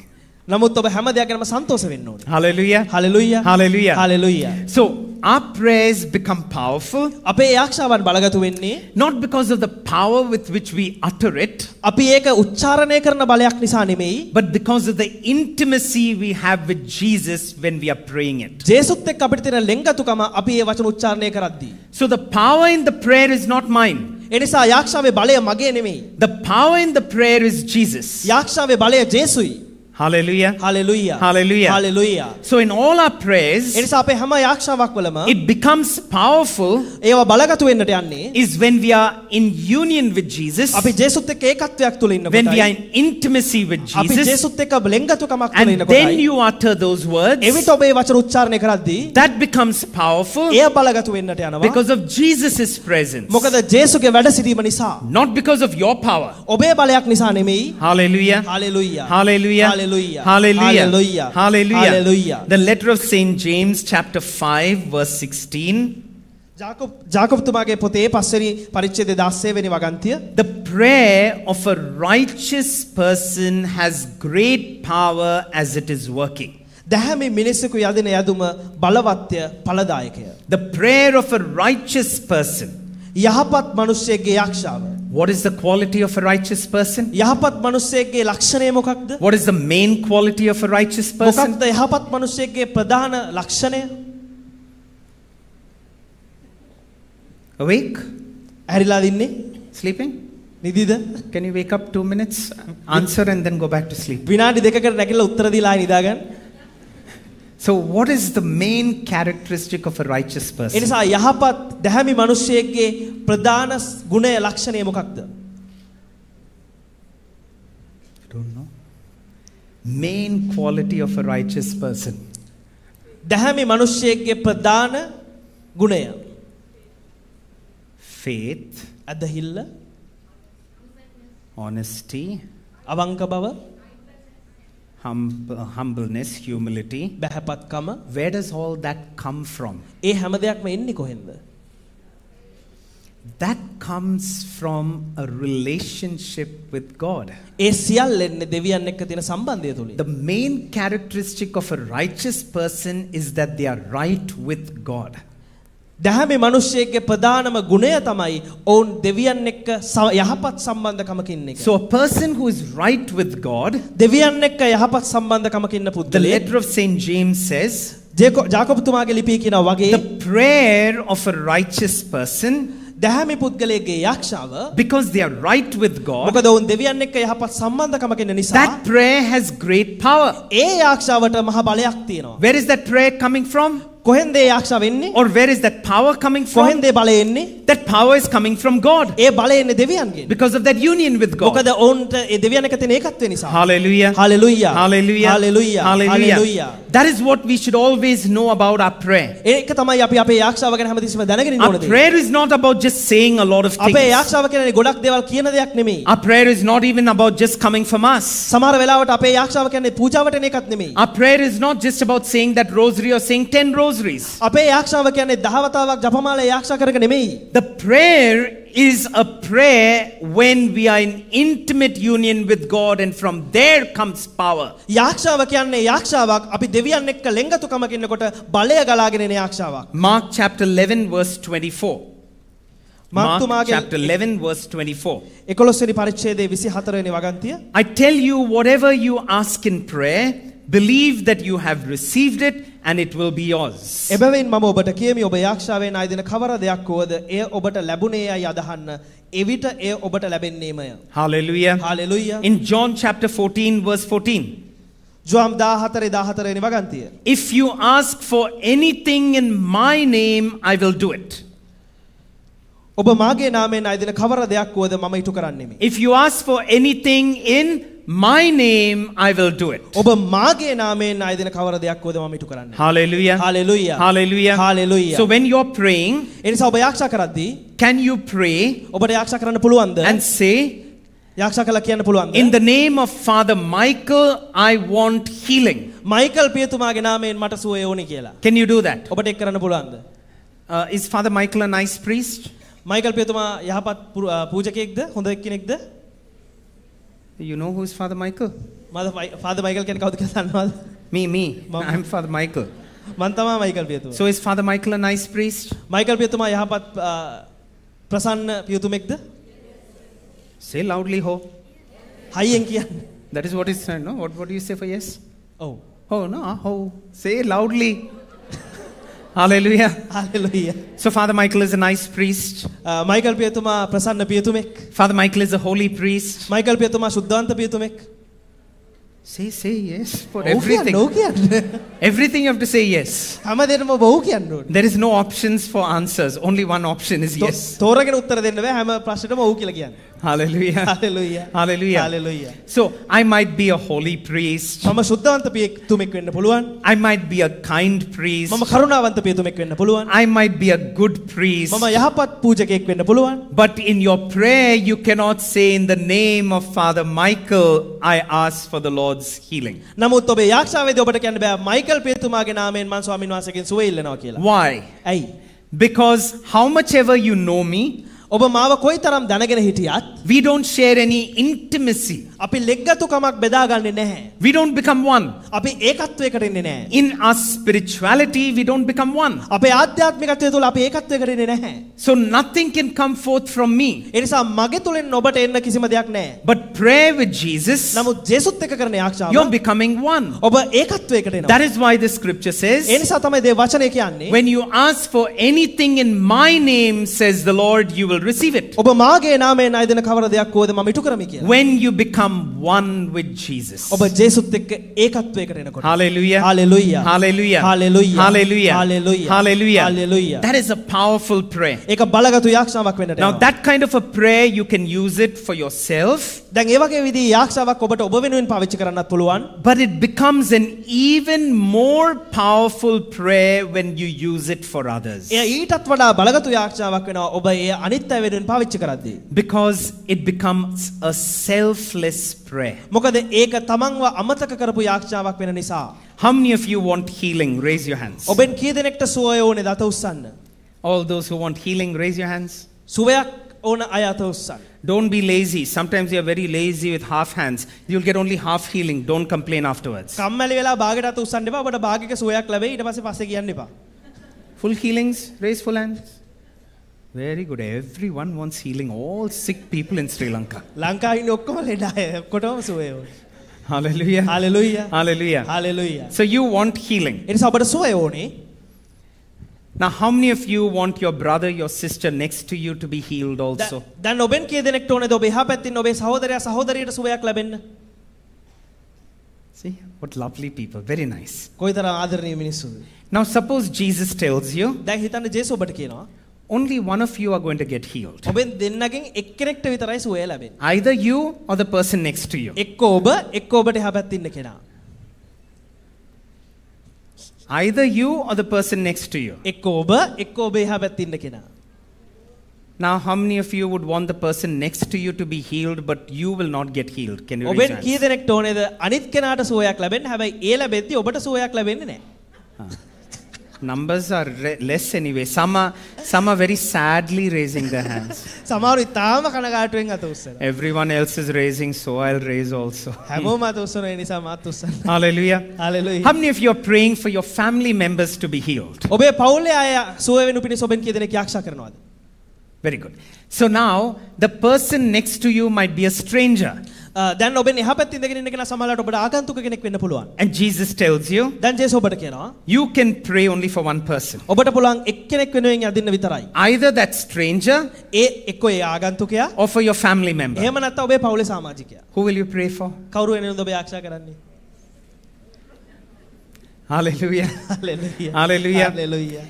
නමුත් ඔබ හැම දෙයක් ගැනම සන්තෝෂ වෙන්න ඕනේ. Hallelujah. හලෙලුයා. Hallelujah. හලෙලුයා. So, our prayers become powerful අපේ යාක්ෂාවන් බලගතු වෙන්නේ not because of the power with which we utter it, අපි ඒක උච්චාරණය කරන බලයක් නිසා නෙමෙයි but because of the intimacy we have with Jesus when we are praying it. ජේසුත් එක්ක අපිට තියෙන ලෙන්ගතුකම අපි ඒ වචන උච්චාරණය කරද්දී. So the power in the prayer is not mine. ඒ නිසා යාක්ෂාවේ බලය මගේ නෙමෙයි. The power in the prayer is Jesus. යාක්ෂාවේ බලය ජේසුයි. Hallelujah. හලෙලුයා. Hallelujah. හලෙලුයා. So in all our A prayers, නිසා අපේ හැම යාක්ෂාවක් වලම it becomes powerful ඒවා බලගතු වෙන්නට යන්නේ is when we are in union with Jesus, අපි ජේසුත් එක්ක ඒකත්වයක් තුල when we are ඉන්නකොටයි. in intimacy with අපි Jesus, ජේසුත් එක්ක ලෙන්ගතුකමක් තුල and then ඉන්නකොටයි. you utter those words, එවිට ඔබ ඒ වචන උච්චාරණය කරද්දී that becomes powerful එය බලගතු වෙන්නට යනවා. because of Jesus' presence, මොකද ජේසුගේ වැඩ සිටීම නිසා. not because of your power. ඔබේ බලයක් නිසා නෙමෙයි. Hallelujah. හලෙලුයා. Hallelujah. Hallelujah. Hallelujah. Hallelujah. Hallelujah. Hallelujah. The letter of St. James, chapter 5, verse 16. ජාකොබ් ජාකොබ්තුමාගේ පොතේ පස්වෙනි පරිච්ඡේදයේ 16 වෙනි වගන්තිය The prayer of a righteous person has great power as it is working. Dahami මිනිසෙකු යදින යදුම බලවත්ය ඵලදායකය. The prayer of a righteous person. යහපත් මිනිසෙක්ගේ යක්ෂාව. What is the quality of a righteous person? යහපත් මිනිසෙක්ගේ ලක්ෂණය මොකක්ද? What is the main quality of a righteous person? මොකක්ද යහපත් මිනිසෙක්ගේ ප්‍රධාන ලක්ෂණය? Awake? ඇරිලා දින්නේ? Sleeping? නිදිද? Can you wake up two minutes? Answer and then go back to sleep. විනාඩි දෙකකට නැගිටලා උත්තර දීලා ආයෙ නිදාගන්න. So, what is the main characteristic of a righteous person? නිසා යහපත් දැහැමි මිනිසෙක්ගේ ප්‍රධාන ගුණය ලක්ෂණය මොකක්ද? I don't know. Main quality of a righteous person. දැහැමි මිනිසෙක්ගේ ප්‍රධාන ගුණය. Faith, අදහිල්ල, honesty, අවංක බව, hum- humbleness, humility. බැහැපත්කම Where does all that come from? ඒ හැම දෙයක්ම එන්නේ කොහෙන්ද? That comes from a relationship with God. ඒ සියල්ල එන්නේ දෙවියන් එක්ක තියෙන සම්බන්ධය තුලින්. The main characteristic of a righteous person is that they are right with God. දැහැමි මිනිසෙක්ගේ ප්‍රධානම ගුණය තමයි ඔවුන් දෙවියන් එක්ක යහපත් සම්බන්ධකමකින් එක. So, a person who is right with God, දෙවියන් එක්ක යහපත් සම්බන්ධකමකින් ඉන්න the පුද්ගලයෙක් letter of St. James says, ජේකො- ජාකබ්තුමාගේ ලිපිය කියනවා වගේ the prayer of a righteous person, Dahami පුද්ගලයෙක්ගේ යක්ෂාව because they are right with God, මොකද ඔවුන් දෙවියන් එක්ක යහපත් සම්බන්ධකමකින් නිසා that prayer has great power. ඒ යක්ෂාවට මහ බලයක් තියෙනවා. Where is that prayer coming from? කොහෙන්ද ඒ යක්ෂාව එන්නේ? Or where is that power coming from? කොහෙන්ද ඒ බලය එන්නේ? That power is coming from God ඒ බලය එන්නේ දෙවියන්ගෙන්. because of that union with God. මොකද ඔවුන්ට ඒ දෙවියන් එක්ක තියෙන ඒකත්වය නිසා. Hallelujah. Hallelujah. Hallelujah. Hallelujah. Hallelujah. Hallelujah. That is what we should always know about our prayer. ඒක තමයි අපි අපේ යක්ෂාව ගැන හැමතිස්සෙම දැනගෙන ඉන්න Our ඕනේ. prayer is not about just saying a lot of අපේ things. යක්ෂාව කියන්නේ ගොඩක් දේවල් කියන දෙයක් නෙමෙයි. Our prayer is not even about just coming from us. සමහර වෙලාවට අපේ යක්ෂාව කියන්නේ පූජාවට එන එකක් නෙමෙයි. Our prayer is not just about saying that rosary or saying 10 rosaries. අපේ යක්ෂාව කියන්නේ දහවතාවක් ජපමාලේ යක්ෂා කරක නෙමෙයි. The prayer is a prayer when we are in intimate union with God, and from there comes power. යක්ෂාව කියන්නේ යක්ෂාවක් අපි දෙවියන් එක්ක ලෙන්ගතුකමක ඉන්නකොට බලය ගලාගෙන එන යක්ෂාවක්. Mark chapter 11, verse 24. Mark මාර්තුමාගේ chapter 11, verse 24. 11 වෙනි පරිච්ඡේදයේ 24 වෙනි වගන්තිය I tell you, whatever you ask in prayer, believe that you have received it and it will be yours. එබැවින් මම ඔබට කියමි ඔබ යක්ෂාවෙන් ආයදින කවර දෙයක් වුවද එය ඔබට ලැබුණේ යයි අදහන්න එවිට එය ඔබට ලැබෙන්නේමය. Hallelujah. Hallelujah. In John chapter 14, verse 14. ජොම් 14 14 වෙනි වගන්තිය. If you ask for anything in my name, I will do it. ඔබ මාගේ නාමයෙන් ආයදින කවර දෙයක් වුවද මම ඉටු කරන්නෙමි. If you ask for anything in my name, I will do it. ඔබ මාගේ නාමයෙන් ආයදින කවර දෙයක් වුවද මම ඉටු කරන්නේ. Hallelujah. හාලෙලුයා. Hallelujah. Hallelujah. So when you're praying, ඒ නිසා ඔබ යක්ෂා කරද්දී can you pray ඔබට යක්ෂා කරන්න පුළුවන්ද? and say, යක්ෂා කළා කියන්න පුළුවන්ද? In the name of Father Michael, I want healing. Michael පියතුමාගේ නාමයෙන් මට සුවය ඕනි කියලා. Can you do that? ඔබට ඒක කරන්න පුළුවන්ද? Uh, is Father Michael a nice priest? Michael පියතුමා යහපත් පුරු- අ, පූජකයෙක්ද? හොඳ කෙනෙක්ද? You know who is Father Michael? Father Michael can count the Me, me. Mom. I'm Father Michael. मनतमा Michael पियतु So is Father Michael a nice priest? Michael Michael पियतुमा यहाँ पर प्रसन्न पियतु मेकद Say loudly ho. Hi enkiyan. That is what is said, no? What what do you say for yes? Oh. Oh no, Ho. Say loudly. Hallelujah. හලෙලුයා. So Father Michael is a nice priest. Michael පියතුමා ප්‍රසන්න පියතුමෙක්. Father Michael is a holy priest. Michael පියතුමා ශුද්ධාන්ත පියතුමෙක්. Say, say yes for කියන්න everything. කියන්න. Everything you have to say yes. හැම දෙයකම ඔව් කියන්න ඕනේ. There is no options for answers. Only one option is yes. තෝරගෙන උත්තර දෙන්න බෑ හැම ප්‍රශ්නෙටම ඔව් කියලා කියන්න. Hallelujah. හලෙලුයා. Hallelujah. හලෙලුයා. So I might be a holy priest. මම ශුද්ධාන්ත පියතුමෙක් වෙන්න පුළුවන්. I might be a kind priest. මම කරුණාවන්ත පියතුමෙක් වෙන්න පුළුවන්. I might be a good priest. මම යහපත් පූජකයෙක් වෙන්න පුළුවන්. But in your prayer, you cannot say, In the name of Father Michael, I ask for the Lord's healing. නමුත් ඔබේ යාක්ෂාවේදී ඔබට කියන්න බෑ මයිකල් පියතුමාගේ නාමයෙන් මම ස්වාමීන් වහන්සේගෙන් සුවය ඉල්ලනවා කියලා. Why? ඇයි? Because how much ever you know me, ඔබ මාව කොයිතරම් දැනගෙන හිටියත් we don't share any intimacy. අපි ලෙග්ගතුකමක් බෙදාගන්නේ නැහැ. We don't become one. අපි ඒකත්වයකට එන්නේ නැහැ. In our spirituality, we don't become one. අපේ ආධ්‍යාත්මිකත්වය තුළ අපි ඒකත්වයකට එන්නේ නැහැ. So nothing can come forth from me. ඒ නිසා මගේ තුලින් ඔබට එන්න කිසිම දෙයක් නැහැ. But prayer with Jesus, නමුත් ජේසුත් එක්ක කරන යාක්ෂාව you're becoming one. ඔබ ඒකත්වයකට එනවා. That is why the scripture A says, නිසා තමයි දේ වචනය කියන්නේ When you ask for anything in my name, says the Lord, you will receive it. ඔබ මාගේ නාමයෙන් අයදෙන කවර දෙයක් වුවද මම ඉටු කරමි කියලා. When you become one with Jesus. ඔබ ජේසුත් එක්ක ඒකත්වයකට එනකොට. Hallelujah. Hallelujah. Hallelujah. Hallelujah. Hallelujah. Hallelujah. Hallelujah. Hallelujah. That is a powerful prayer. ඒක බලගතු යාක්ෂාවක් වෙන්නට Now, යනවා. that kind of a prayer, you can use it for yourself, දැන් ඒ වගේ විදිහේ යාක්ෂාවක් ඔබට ඔබ වෙනුවෙන් පාවිච්චි කරන්නත් පුළුවන්. but it becomes an even more powerful prayer when you use it for others. එය ඊටත් වඩා බලගතු යාක්ෂාවක් වෙනවා ඔබ ඒ අනිත් අය වෙනුවෙන් පාවිච්චි කරද්දී. Because it becomes a selfless prayer. මොකද ඒක තමන්ව අමතක කරපු යාක්ෂාවක් වෙන නිසා. How many of you want healing? Raise your hands. ඔබෙන් කී දෙනෙක්ට සුවය ඕනේ දත උස්සන්න. All those who want healing, raise your hands. සුවයක් ඕන අය අත උස්සන්න. Don't be lazy. Sometimes you're very lazy with half hands. You'll get only half healing. Don't complain afterwards. කම්මැලි වෙලා භාගයට අත උස්සන්න එපා. ඔබට භාගික සුවයක් ලැබෙයි. ඊට පස්සේ පස්සේ කියන්න එපා. Full healings, raise full hands. Very good. Everyone wants healing. All sick people in Sri Lanka. ලංකාවේ ඉන්න ඔක්කොම ලෙඩ අය. ඔක්කොටම සුවය ඕනේ. Hallelujah. හලෙලුයා. Hallelujah. හලෙලුයා. So you want healing. ඒ නිසා ඔබට සුවය ඕනේ. Now, how many of you want your brother, your sister next to you to be healed දැන්- also? දැන් ඔබෙන් කී දෙනෙක්ට ඕනේද ඔබ එහා පැත්තේ ඉන්න ඔබේ සහෝදරයා සහෝදරියට සුවයක් ලැබෙන්න? See, what lovely people. Very nice. කොයිතරම් ආදරණීය මිනිස්සුද? Now, suppose Jesus tells you, දැන් හිතන්න ජේසු ඔබට කියනවා Only one of you are going to get healed. ඔබෙන් දෙන්නගෙන් එක්කෙනෙක්ට විතරයි සුවය ලැබෙන්නේ. Either you or the person next to you. එක්ක ඔබ එක්ක ඔබට එහා පැත්තේ ඉන්න කෙනා. Either you or the person next to you. එක්ක ඔබ එක්ක ඔබ එහා පැත්තේ ඉන්න කෙනා. Now, how many of you would want the person next to you to be healed, but you will not get healed? Can you raise ඔබෙන් කී? දෙනෙක්ට ඕනේද අනිත් කෙනාට සුවයක් ලැබෙන්න හැබැයි ඒ ලැබෙද්දි ඔබට සුවයක් ලැබෙන්නේ නැහැ. Numbers are re- less anyway. Some are, some are very sadly raising their hands. සමහරු ඉතාලම කනගාටුවෙන් අත උස්සනවා. Everyone else is raising, so I'll raise also. හැමෝම අත උස්සන ඒ නිසා මාත් උස්සන්න. Hallelujah. Hallelujah. How many of you are praying for your family members to be healed? ඔබේ පවුලේ අය සුවය වෙනු පිණිස ඔබෙන් කී දෙනෙක් යාක්ෂා කරනවද? Very good. So now, the person next to you might be a stranger. අ, දැන් ඔබෙන් එහා පැත්තේ ඉඳගෙන ඉන්න කෙනා සමහරවිට ඔබට ආගන්තුක කෙනෙක් වෙන්න පුළුවන්. And Jesus tells you, දැන් ජේසු ඔබට කියනවා you can pray only for one person. ඔබට පුළුවන් එක්කෙනෙක් වෙනුවෙන් යදින්න විතරයි. Either that stranger ඒ එක්ක ඒ ආගන්තුකයා or for your family member. එහෙම නැත්නම් ඔබේ පවුලේ සමාජිකයා. Who will you pray for? කවුරු වෙනුවෙන්ද ඔබ යාක්ෂා කරන්නේ? Hallelujah. හලෙලුයා. Hallelujah. Hallelujah.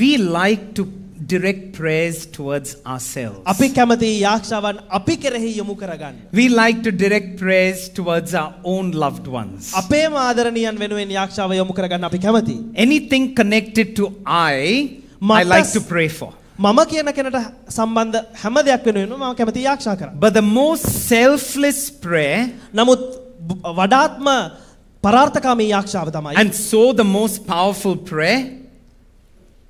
We like to direct prayers towards ourselves. අපි කැමති යාක්ෂාවන් අපි කෙරෙහි යොමු කරගන්න. We like to direct prayers towards our own loved ones. අපේම ආදරණීයන් වෙනුවෙන් යාක්ෂාව යොමු කරගන්න අපි කැමති. Anything connected to I, I Matas- like to pray for. මම කියන කෙනට සම්බන්ධ හැම දෙයක් වෙනුවෙන් මම කැමති යාක්ෂා කරන්න. But the most selfless prayer, නමුත් බ- වඩාත්ම පරාර්ථකාමී යාක්ෂාව තමයි and so the most powerful prayer,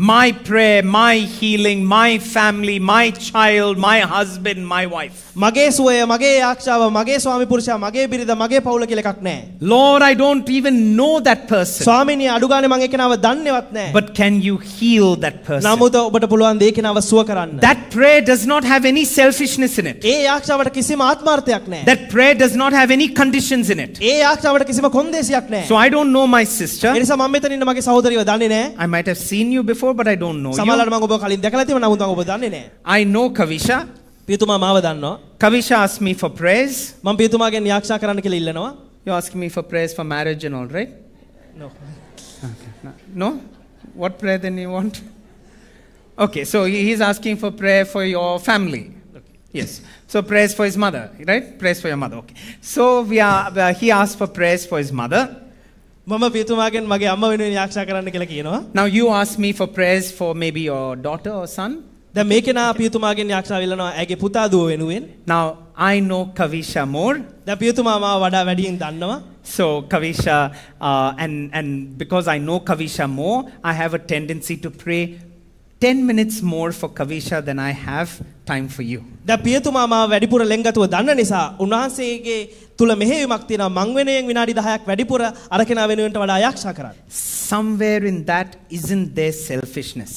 My prayer, my healing, my family, my child, my husband, my wife. මගේ සුවය, මගේ ආක්ෂාව, මගේ ස්වාමි පුරුෂයා, මගේ බිරිඳ, මගේ පවුල කියලා එකක් නැහැ. Lord, I don't even know that person. ස්වාමීනි අඩු ගානේ මම ඒ කෙනාව දන්නේවත් නැහැ. But can you heal that person? නමුත් ඔබට පුළුවන් දේ කෙනාව සුව කරන්න. That prayer does not have any selfishness in it. ඒ ආක්ෂාවට කිසිම ආත්මාර්ථයක් නැහැ. That prayer does not have any conditions in it. ඒ ආක්ෂාවට කිසිම කොන්දේසියක් නැහැ. So I don't know my sister. ඒ නිසා මම මෙතන ඉන්න මගේ සහෝදරියව දන්නේ නැහැ. I might have seen you before, but I don't know you. සමහරවිට මම ඔබ කලින් දැකලා තියෙනවා නමුත් මම ඔබ දන්නේ නැහැ. I know Kavisha. පියතුමා මාව දන්නවා. Kavisha asked me for prayers. මම පියතුමාගෙන් යාක්ෂා කරන්න කියලා ඉල්ලනවා. You're asking me for prayers for marriage and all, right? No. No? no? What prayer then you want? Okay, so he- he's asking for prayer for your family. Yes. So prayers for his mother, right? Prayers for your mother. Okay. So we are. Uh, he asked for prayers for his mother. මම පියතුමාගෙන් මගේ අම්ම වෙනුවෙන් යාක්ෂා කරන්න කියලා කියනවා. Now you ask me for prayers for maybe your daughter or son. දැන් මේ කෙනා පියතුමාගෙන් යාක්ෂා ඉල්ලනවා ඇගේ පුතා දුව වෙනුවෙන්. Now I know Kavisha more. දැන් පියතුමා මාව වඩා වැඩියෙන් දන්නවා. So Kavisha, uh, and and because I know Kavisha more, I have a tendency to pray 10 minutes more for Kavisha than I have time for you. දැන් පියතුමා මාව වැඩිපුර ලෙන්ගතුව දන්න නිසා උන්වහන්සේගේ තුල මෙහෙයුමක් තියෙනවා මං වෙනුවෙන් විනාඩි 10ක් වැඩිපුර අර කෙනා වෙනුවෙන්ට වඩා ආරක්ෂා කරන්න. Somewhere in that isn't there selfishness.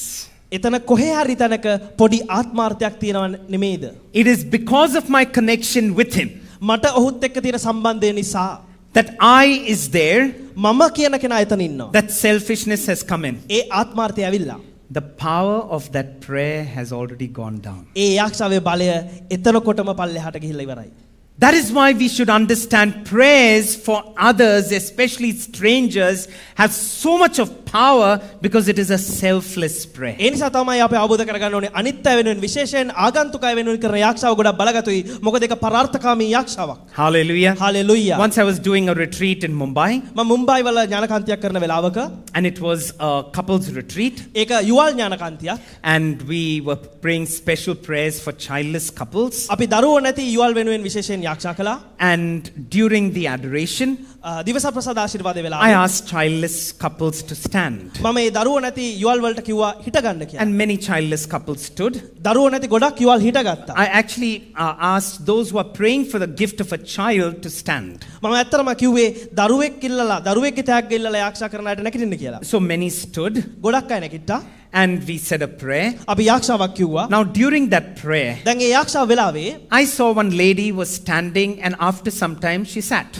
එතන කොහේ හරි තැනක පොඩි ආත්මාර්ථයක් තියෙනව නෙමෙයිද? It is because of my connection with him මට ඔහුත් එක්ක තියෙන සම්බන්ධය නිසා that I is there, මම කියන කෙනා එතන ඉන්නවා. that selfishness has come in. ඒ ආත්මාර්ථය ඇවිල්ලා. The power of that prayer has already gone down. ඒ යාක්ෂාවේ බලය එතනකොටම පල්ලෙහාට ගිහිල්ලා ඉවරයි. That is why we should understand prayers for others, especially strangers, have so much of power because it is a selfless prayer. ඒ නිසා තමයි අපි අවබෝධ කරගන්න ඕනේ අනිත් අය වෙනුවෙන් විශේෂයෙන් ආගන්තුක අය වෙනුවෙන් කරන යාක්ෂාව ගොඩක් බලගතුයි. මොකද ඒක පරාර්ථකාමී යාක්ෂාවක්. Hallelujah. Hallelujah. Once I was doing a retreat in Mumbai, මම මුම්බායි වල ඥානකාන්තියක් කරන වෙලාවක and it was a couples retreat, ඒක යුවල් ඥානකාන්තියක්. and we were praying special prayers for childless couples. අපි දරුවෝ නැති යුවල් වෙනුවෙන් විශේෂයෙන් යාක්ෂා කළා. And during the adoration, අ, දිවස ප්‍රසාද ආශිර්වාදේ I වෙලාවේ asked childless couples to stand. මම ඒ දරුවෝ නැති යුවල් වලට කිව්වා හිටගන්න කියලා. And many childless couples stood. දරුවෝ නැති ගොඩක් යුවල් හිටගත්තා. I actually uh, asked those who are praying for the gift of a child to stand. මම ඇත්තටම කිව්වේ දරුවෙක් ඉල්ලලා දරුවෙක්ගේ තෑග්ග ඉල්ලලා යාක්ෂා කරන අයට නැගිටින්න කියලා. So many stood ගොඩක් අය නැගිට්ටා. and we said a prayer. අපි යාක්ෂාවක් කිව්වා. Now, during that prayer, දැන් ඒ යාක්ෂාව වෙලාවේ I saw one lady was standing and after some time she sat.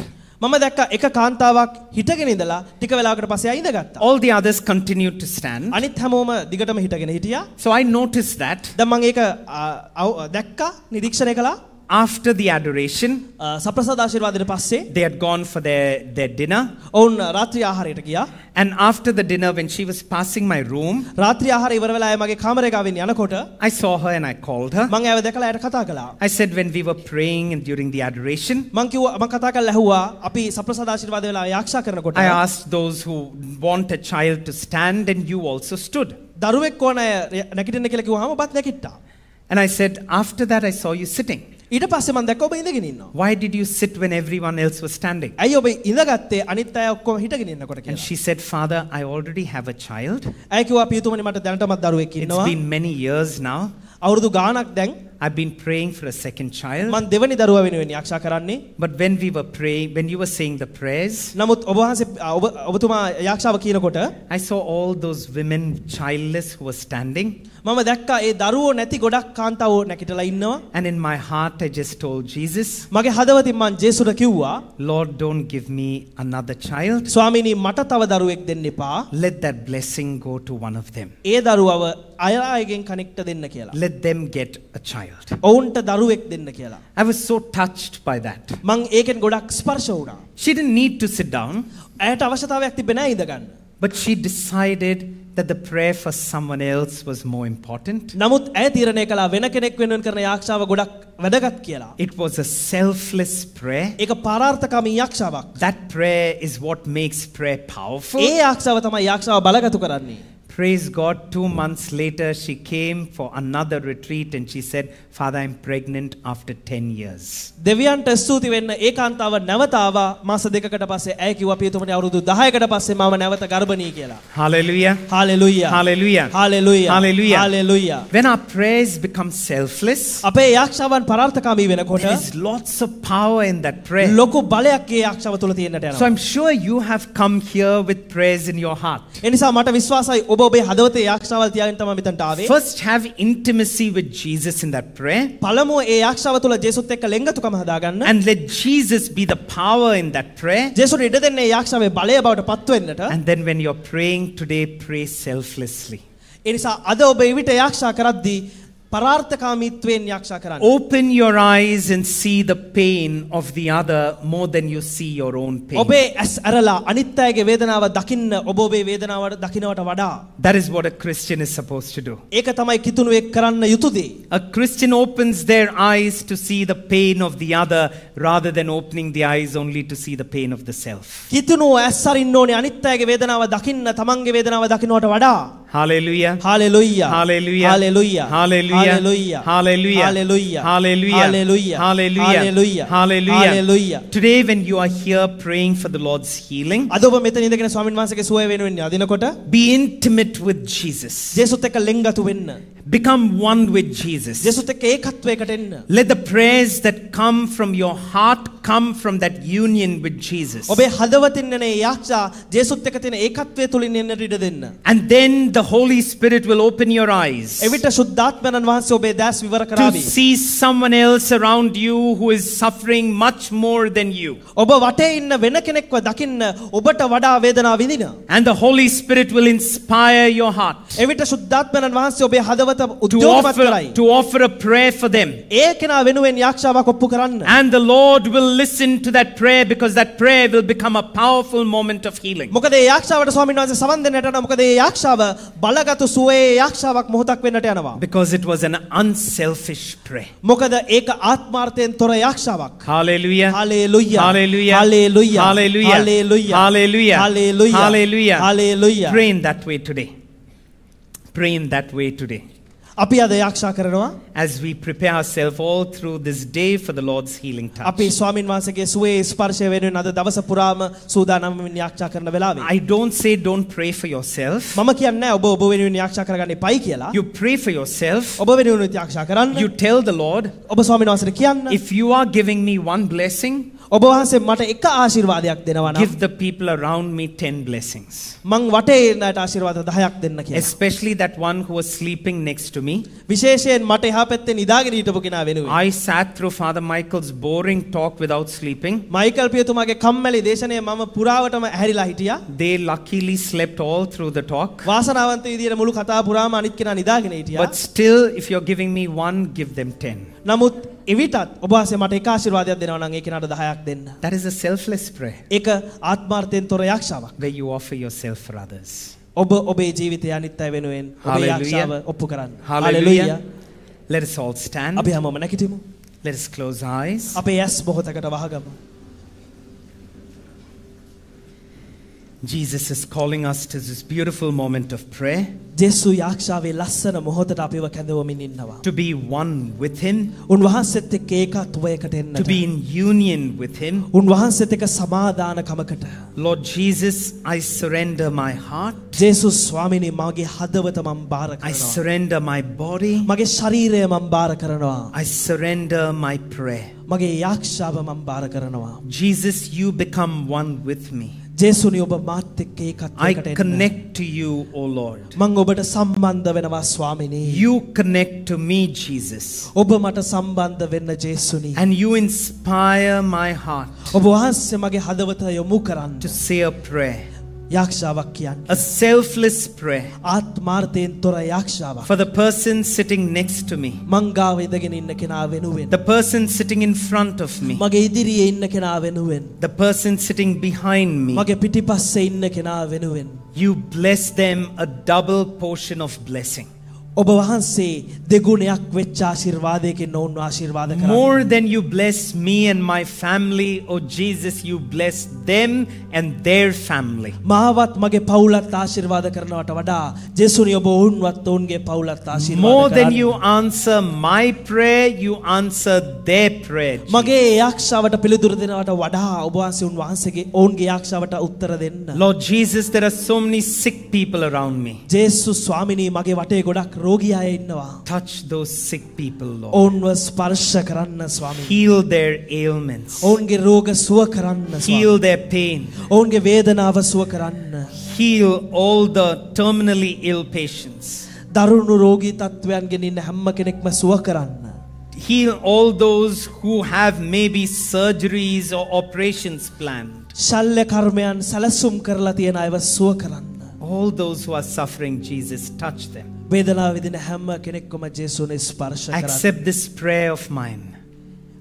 මම දැක්ක එක කාන්තාවක් හිටගෙන ඉඳලා ටික වෙලාවකට පස්සේ ආ ඉඳගත්තා. All the others continued to stand. අනිත් හැමෝම දිගටම හිටගෙන හිටියා. So I noticed that දැන් මම ඒක දැක්කා නිරීක්ෂණය කළා. after the adoration, ආ, සප්‍රසාද ආශිර්වාදයට පස්සේ they had gone for their, their dinner. ඔවුන් රාත්‍රී ආහාරයට ගියා. And after the dinner, when she was passing my room, රාත්‍රී ආහාර ඉවර වෙලා ආයේ මගේ කාමරේ ගාවින් යනකොට I saw her and I called her. මම ඇව දැකලා එයාට කතා කළා. I said, when we were praying and during the adoration, මං කිව්වා මං කතා කරලා ඇහුවා අපි සප්‍රසාද ආශිර්වාද වෙලා ආරක්ෂා කරනකොට I asked those who want a child to stand, and you also stood. දරුවෙක් ඕන අය නැගිටින්න කියලා කිව්වහම ඔබත් නැගිට්ටා. And I said, after that, I saw you sitting. ඊට පස්සේ මං දැක්ක ඔබ ඉඳගෙන ඉන්නවා. Why did you sit when everyone else was standing? ඇයි ඔබ ඉඳගත්තේ අනිත් අය ඔක්කොම හිටගෙන ඉන්නකොට And කියලා. she said, Father, I already have a child. ඇයි කිව්වා පියතුමනි මට දැනටමත් දරුවෙක් It's ඉන්නවා. been many years now. අවුරුදු ගාණක් දැන් I've been praying for a second child. මං දෙවනි දරුවා වෙනුවෙන් ආරක්ෂා කරන්නේ. But when we were praying, when you were saying the prayers, නමුත් ඔබ වහන්සේ ආ, ඔබ ඔබතුමා ආරක්ෂාව කියනකොට I saw all those women childless who were standing. මම දැක්කා ඒ දරුවෝ නැති ගොඩක් කාන්තාවෝ නැගිටලා ඉන්නවා. And in my heart, I just told Jesus, මගේ හදවතින් මං ජේසුට කිව්වා Lord, don't give me another child. ස්වාමීනි මට තව දරුවෙක් දෙන්න එපා. Let that blessing go to one of them. ඒ දරුවව අය අයගෙන් කනෙක්ට දෙන්න කියලා. Let them get a child. ඔවුන්ට දරුවෙක් දෙන්න කියලා. I was so touched by that. මං ඒකෙන් ගොඩක් ස්පර්ශ වුණා. She didn't need to sit down, ඇයට අවශ්‍යතාවයක් තිබෙන්නේ නැහැ ඉඳගන්න. but she decided that the prayer for someone else was more important. නමුත් ඇය තීරණය කළා වෙන කෙනෙක් වෙනුවෙන් කරන යාක්ෂාව ගොඩක් වැදගත් කියලා. It was a selfless prayer. ඒක පරාර්ථකාමී යාක්ෂාවක්. That prayer is what makes prayer powerful. ඒ යාක්ෂාව තමයි යාක්ෂාව බලගතු කරන්නේ. praise God, two months later, she came for another retreat and she said, Father, I'm pregnant after 10 years. දෙවියන්ට ස්තුති වෙන්න ඒකාන්තාව නැවත ආවා මාස දෙකකට පස්සේ ඇය කිව්වා පියතුමනි අවුරුදු 10කට පස්සේ මම නැවත ගර්භණී කියලා. Hallelujah. Hallelujah. Hallelujah. Hallelujah. Hallelujah. Hallelujah. When our prayers become selfless, අපේ යාක්ෂාවන් පරාර්ථකාමී වෙනකොට there is lots of power in that prayer. ලොකු බලයක් ඒ යාක්ෂාව තුළ තියෙන්නට So යනවා. I'm sure you have come here with prayers in your heart. ඒ නිසා මට විශ්වාසයි ඔබ ඔබේ හදවතේ යාක්ෂාවල් තියාගෙන තමයි මෙතනට ආවේ. First, have intimacy with Jesus in that prayer. පළමුව ඒ යාක්ෂාව තුළ ජේසුත් එක්ක ලෙන්ගතුකම හදාගන්න. And let Jesus be the power in that prayer. ජේසුට ඉඩ දෙන්නේ ඒ යාක්ෂාවේ බලය බවට පත් වෙන්නට. And then when you're praying today, pray selflessly. ඒ නිසා අද ඔබ එවිට යාක්ෂා කරද්දී පරාර්ථකාමීත්වයෙන් යාක්ෂා කරන්න. Open your eyes and see the pain of the other more than you see your own pain. ඔබේ ඇස් ඇරලා අනිත් අයගේ වේදනාව දකින්න ඔබ ඔබේ වේදනාවට දකින්නවට වඩා That is what a Christian is supposed to do. ඒක තමයි කිතුණුවෙක් කරන්න යුතු දේ. A Christian opens their eyes to see the pain of the other rather than opening the eyes only to see the pain of the self. කිතුණුව ඇස් අරින්න ඕනේ අනිත් අයගේ වේදනාව දකින්න තමන්ගේ වේදනාව දකින්නවට වඩා. Hallelujah. Hallelujah. Hallelujah. Hallelujah. Hallelujah. Hallelujah. Hallelujah. Hallelujah. Hallelujah. Hallelujah. Hallelujah. Hallelujah. Hallelujah. Hallelujah. Today, when you are here praying for the Lord's healing, අද ඔබ මෙතන ඉඳගෙන ස්වාමින් වහන්සේගේ සුවය වෙනුවෙන් අදිනකොට be intimate with Jesus. ජේසුත් එක්ක ලෙන්ගතු වෙන්න. Become one with Jesus. ජේසුත් එක්ක ඒකත්වයකට එන්න. Let the prayers that come from your heart come from that union with Jesus. ඔබේ හදවතින් එන ඒ යාක්ෂා ජේසුත් එක්ක තියෙන ඒකත්වය තුලින් එන්නට ඉඩ දෙන්න. And then the the Holy Spirit will open your eyes to see someone else around you who is suffering much more than you. And the Holy Spirit will inspire your heart to offer to offer a prayer for them. And the Lord will listen to that prayer because that prayer will become a powerful moment of healing. බලගත් සුවේ යාක්ෂාවක් මොහොතක් වෙන්නට යනවා. Because it was an unselfish prayer. මොකද ඒක ආත්මාර්ථයෙන් තොර යාක්ෂාවක්. Hallelujah. Hallelujah. Hallelujah. Hallelujah. Hallelujah. Hallelujah. Hallelujah. Hallelujah. Hallelujah. Hallelujah. Pray in that way today. Pray in that way today. අපි අද යාක්ෂා කරනවා. As we prepare ourselves all through this day for the Lord's healing touch. අපි ස්වාමින් වහන්සේගේ සුවේ ස්පර්ශය වෙනුවෙන් අද දවස පුරාම සූදානම් වෙමින් යාක්ෂා කරන වෙලාවේ. I don't say don't pray for yourself. මම කියන්නේ ඔබ ඔබ වෙනුවෙන් යාක්ෂා කරගන්න එපයි කියලා. You pray for yourself. ඔබ වෙනුවෙන් යාක්ෂා කරන්න. You tell the Lord, ඔබ ස්වාමීන් වහන්සේට කියන්න. if you are giving me one blessing, ඔබ වහන්සේ මට එක ආශිර්වාදයක් දෙනවා නම් give the people around me 10 blessings. මං වටේ ඉන්න අයට ආශිර්වාද 10ක් දෙන්න කියලා. Especially that one who was sleeping next to me. විශේෂයෙන් මට එහා පැත්තේ නිදාගෙන හිටපු කෙනා වෙනුවෙන්. I sat through Father Michael's boring talk without sleeping. Michael පියතුමාගේ කම්මැලි දේශනය මම පුරාවටම ඇහැරිලා හිටියා. They luckily slept all through the talk. වාසනාවන්ත විදියට මුළු කතාව පුරාම අනිත් කෙනා නිදාගෙන හිටියා. But still, if you're giving me one, give them 10. නමුත් එවිටත් ඔබ වහන්සේ මට එක ආශිර්වාදයක් දෙනවා නම් ඒ කෙනාට 10ක් දෙන්න. That is a selfless prayer ඒක ආත්මාර්ථයෙන් තොර යක්ෂාවක්. where you offer yourself for others. ඔබ ඔබේ ජීවිතය අනිත් අය වෙනුවෙන් ඔබේ. යක්ෂාව ඔප්පු කරන්න. Hallelujah. Let us all stand. අපි හැමෝම නැගිටිමු. Let us close eyes. අපේ ඇස් මොහොතකට වහගමු. Jesus is calling us to this beautiful moment of prayer Jesus යක්ෂාවේ ලස්සන මොහොතට අපිව කැඳවමින් ඉන්නවා. to be one with Him, උන්වහන්සේත් එක්ක ඒකත්වයකට to එන්නට. be in union with Him. උන්වහන්සේත් එක්ක සමාදානකමකට. Lord Jesus, I surrender my heart. ජේසුස් ස්වාමිනී මගේ හදවත මම බාර I කරනවා. surrender my body. මගේ ශරීරය මම බාර කරනවා. I surrender my prayer. මගේ යක්ෂාව මම බාර කරනවා. Jesus, you become one with me. ජේසුනි ඔබ මාත් එක්ක I ඒකත්වයකට එන්න. connect to you, O Lord. මං ඔබට සම්බන්ධ වෙනවා ස්වාමිනී. You connect to me, Jesus. ඔබ මට සම්බන්ධ වෙන්න ජේසුනි. And you inspire my heart ඔබ වහන්සේ මගේ හදවත යොමු කරන්න. to say a prayer, යක්ෂාවක් කියන්න. a selfless prayer ආත්මාර්ථයෙන් තොර යක්ෂාවක්. for the person sitting next to me, මං ගාව ඉඳගෙන ඉන්න කෙනා වෙනුවෙන්. the person sitting in front of me, මගේ ඉදිරියේ ඉන්න කෙනා වෙනුවෙන්. the person sitting behind me. මගේ පිටිපස්සේ ඉන්න කෙනා වෙනුවෙන්. You bless them a double portion of blessing. ඔබ වහන්සේ දෙගුණයක් වෙච්ච ආශිර්වාදයකින් ඔවුන්ව ආශිර්වාද කරන්න. More than you bless me and my family, oh Jesus, you bless them and their family. මාවත් මගේ පවුලත් ආශිර්වාද කරනවට වඩා ජෙසුනි ඔබ ඔවුන්වත් ඔවුන්ගේ පවුලත් More ආශිර්වාද than කරන්න. you answer my prayer, you answer their prayer. මගේ යක්ෂාවට පිළිතුරු දෙනවට වඩා ඔබ වහන්සේ උන්වහන්සේගේ ඔවුන්ගේ යක්ෂාවට උත්තර දෙන්න. Lord Jesus, there are so many sick people around me. ජේසු ස්වාමිනී මගේ වටේ ගොඩක් රෝගී අය ඉන්නවා. Touch those sick people, Lord. ඔවුන්ව ස්පර්ශ කරන්න ස්වාමී. Heal their ailments. ඔවුන්ගේ රෝග සුව කරන්න ස්වාමී. Heal their pain. ඔවුන්ගේ වේදනාව සුව කරන්න. Heal all the terminally ill patients. දරුණු රෝගී තත්ත්වයන්ගෙන් ඉන්න හැම කෙනෙක්ම සුව කරන්න. Heal all those who have maybe surgeries or operations planned. ශල්්‍ය කර්මයන් සැලසුම් කරලා තියෙන අයව සුව කරන්න. All those who are suffering, Jesus, touch them. වේදනාව විඳින හැම කෙනෙක්වම ජේසුන ස්පර්ශ කරන්න. Accept this prayer of mine.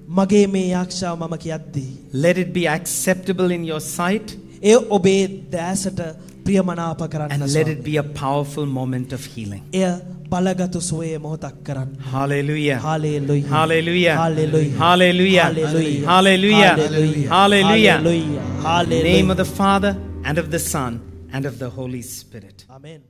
මගේ මේ යක්ෂාව මම කියද්දී. Let it be acceptable in your sight ඒ ඔබේ දෑසට ප්‍රියමනාප කරන්න and let ස්වාමී. it be a powerful moment of healing. එය බලගතු සුවය මොහොතක් කරන්න. Hallelujah. හාලෙලුයා. Hallelujah. Hallelujah. Hallelujah. Hallelujah. Hallelujah. Hallelujah. Hallelujah. Hallelujah. In the name of Hallelujah. the Father and of the Son and of the Holy Spirit. Amen.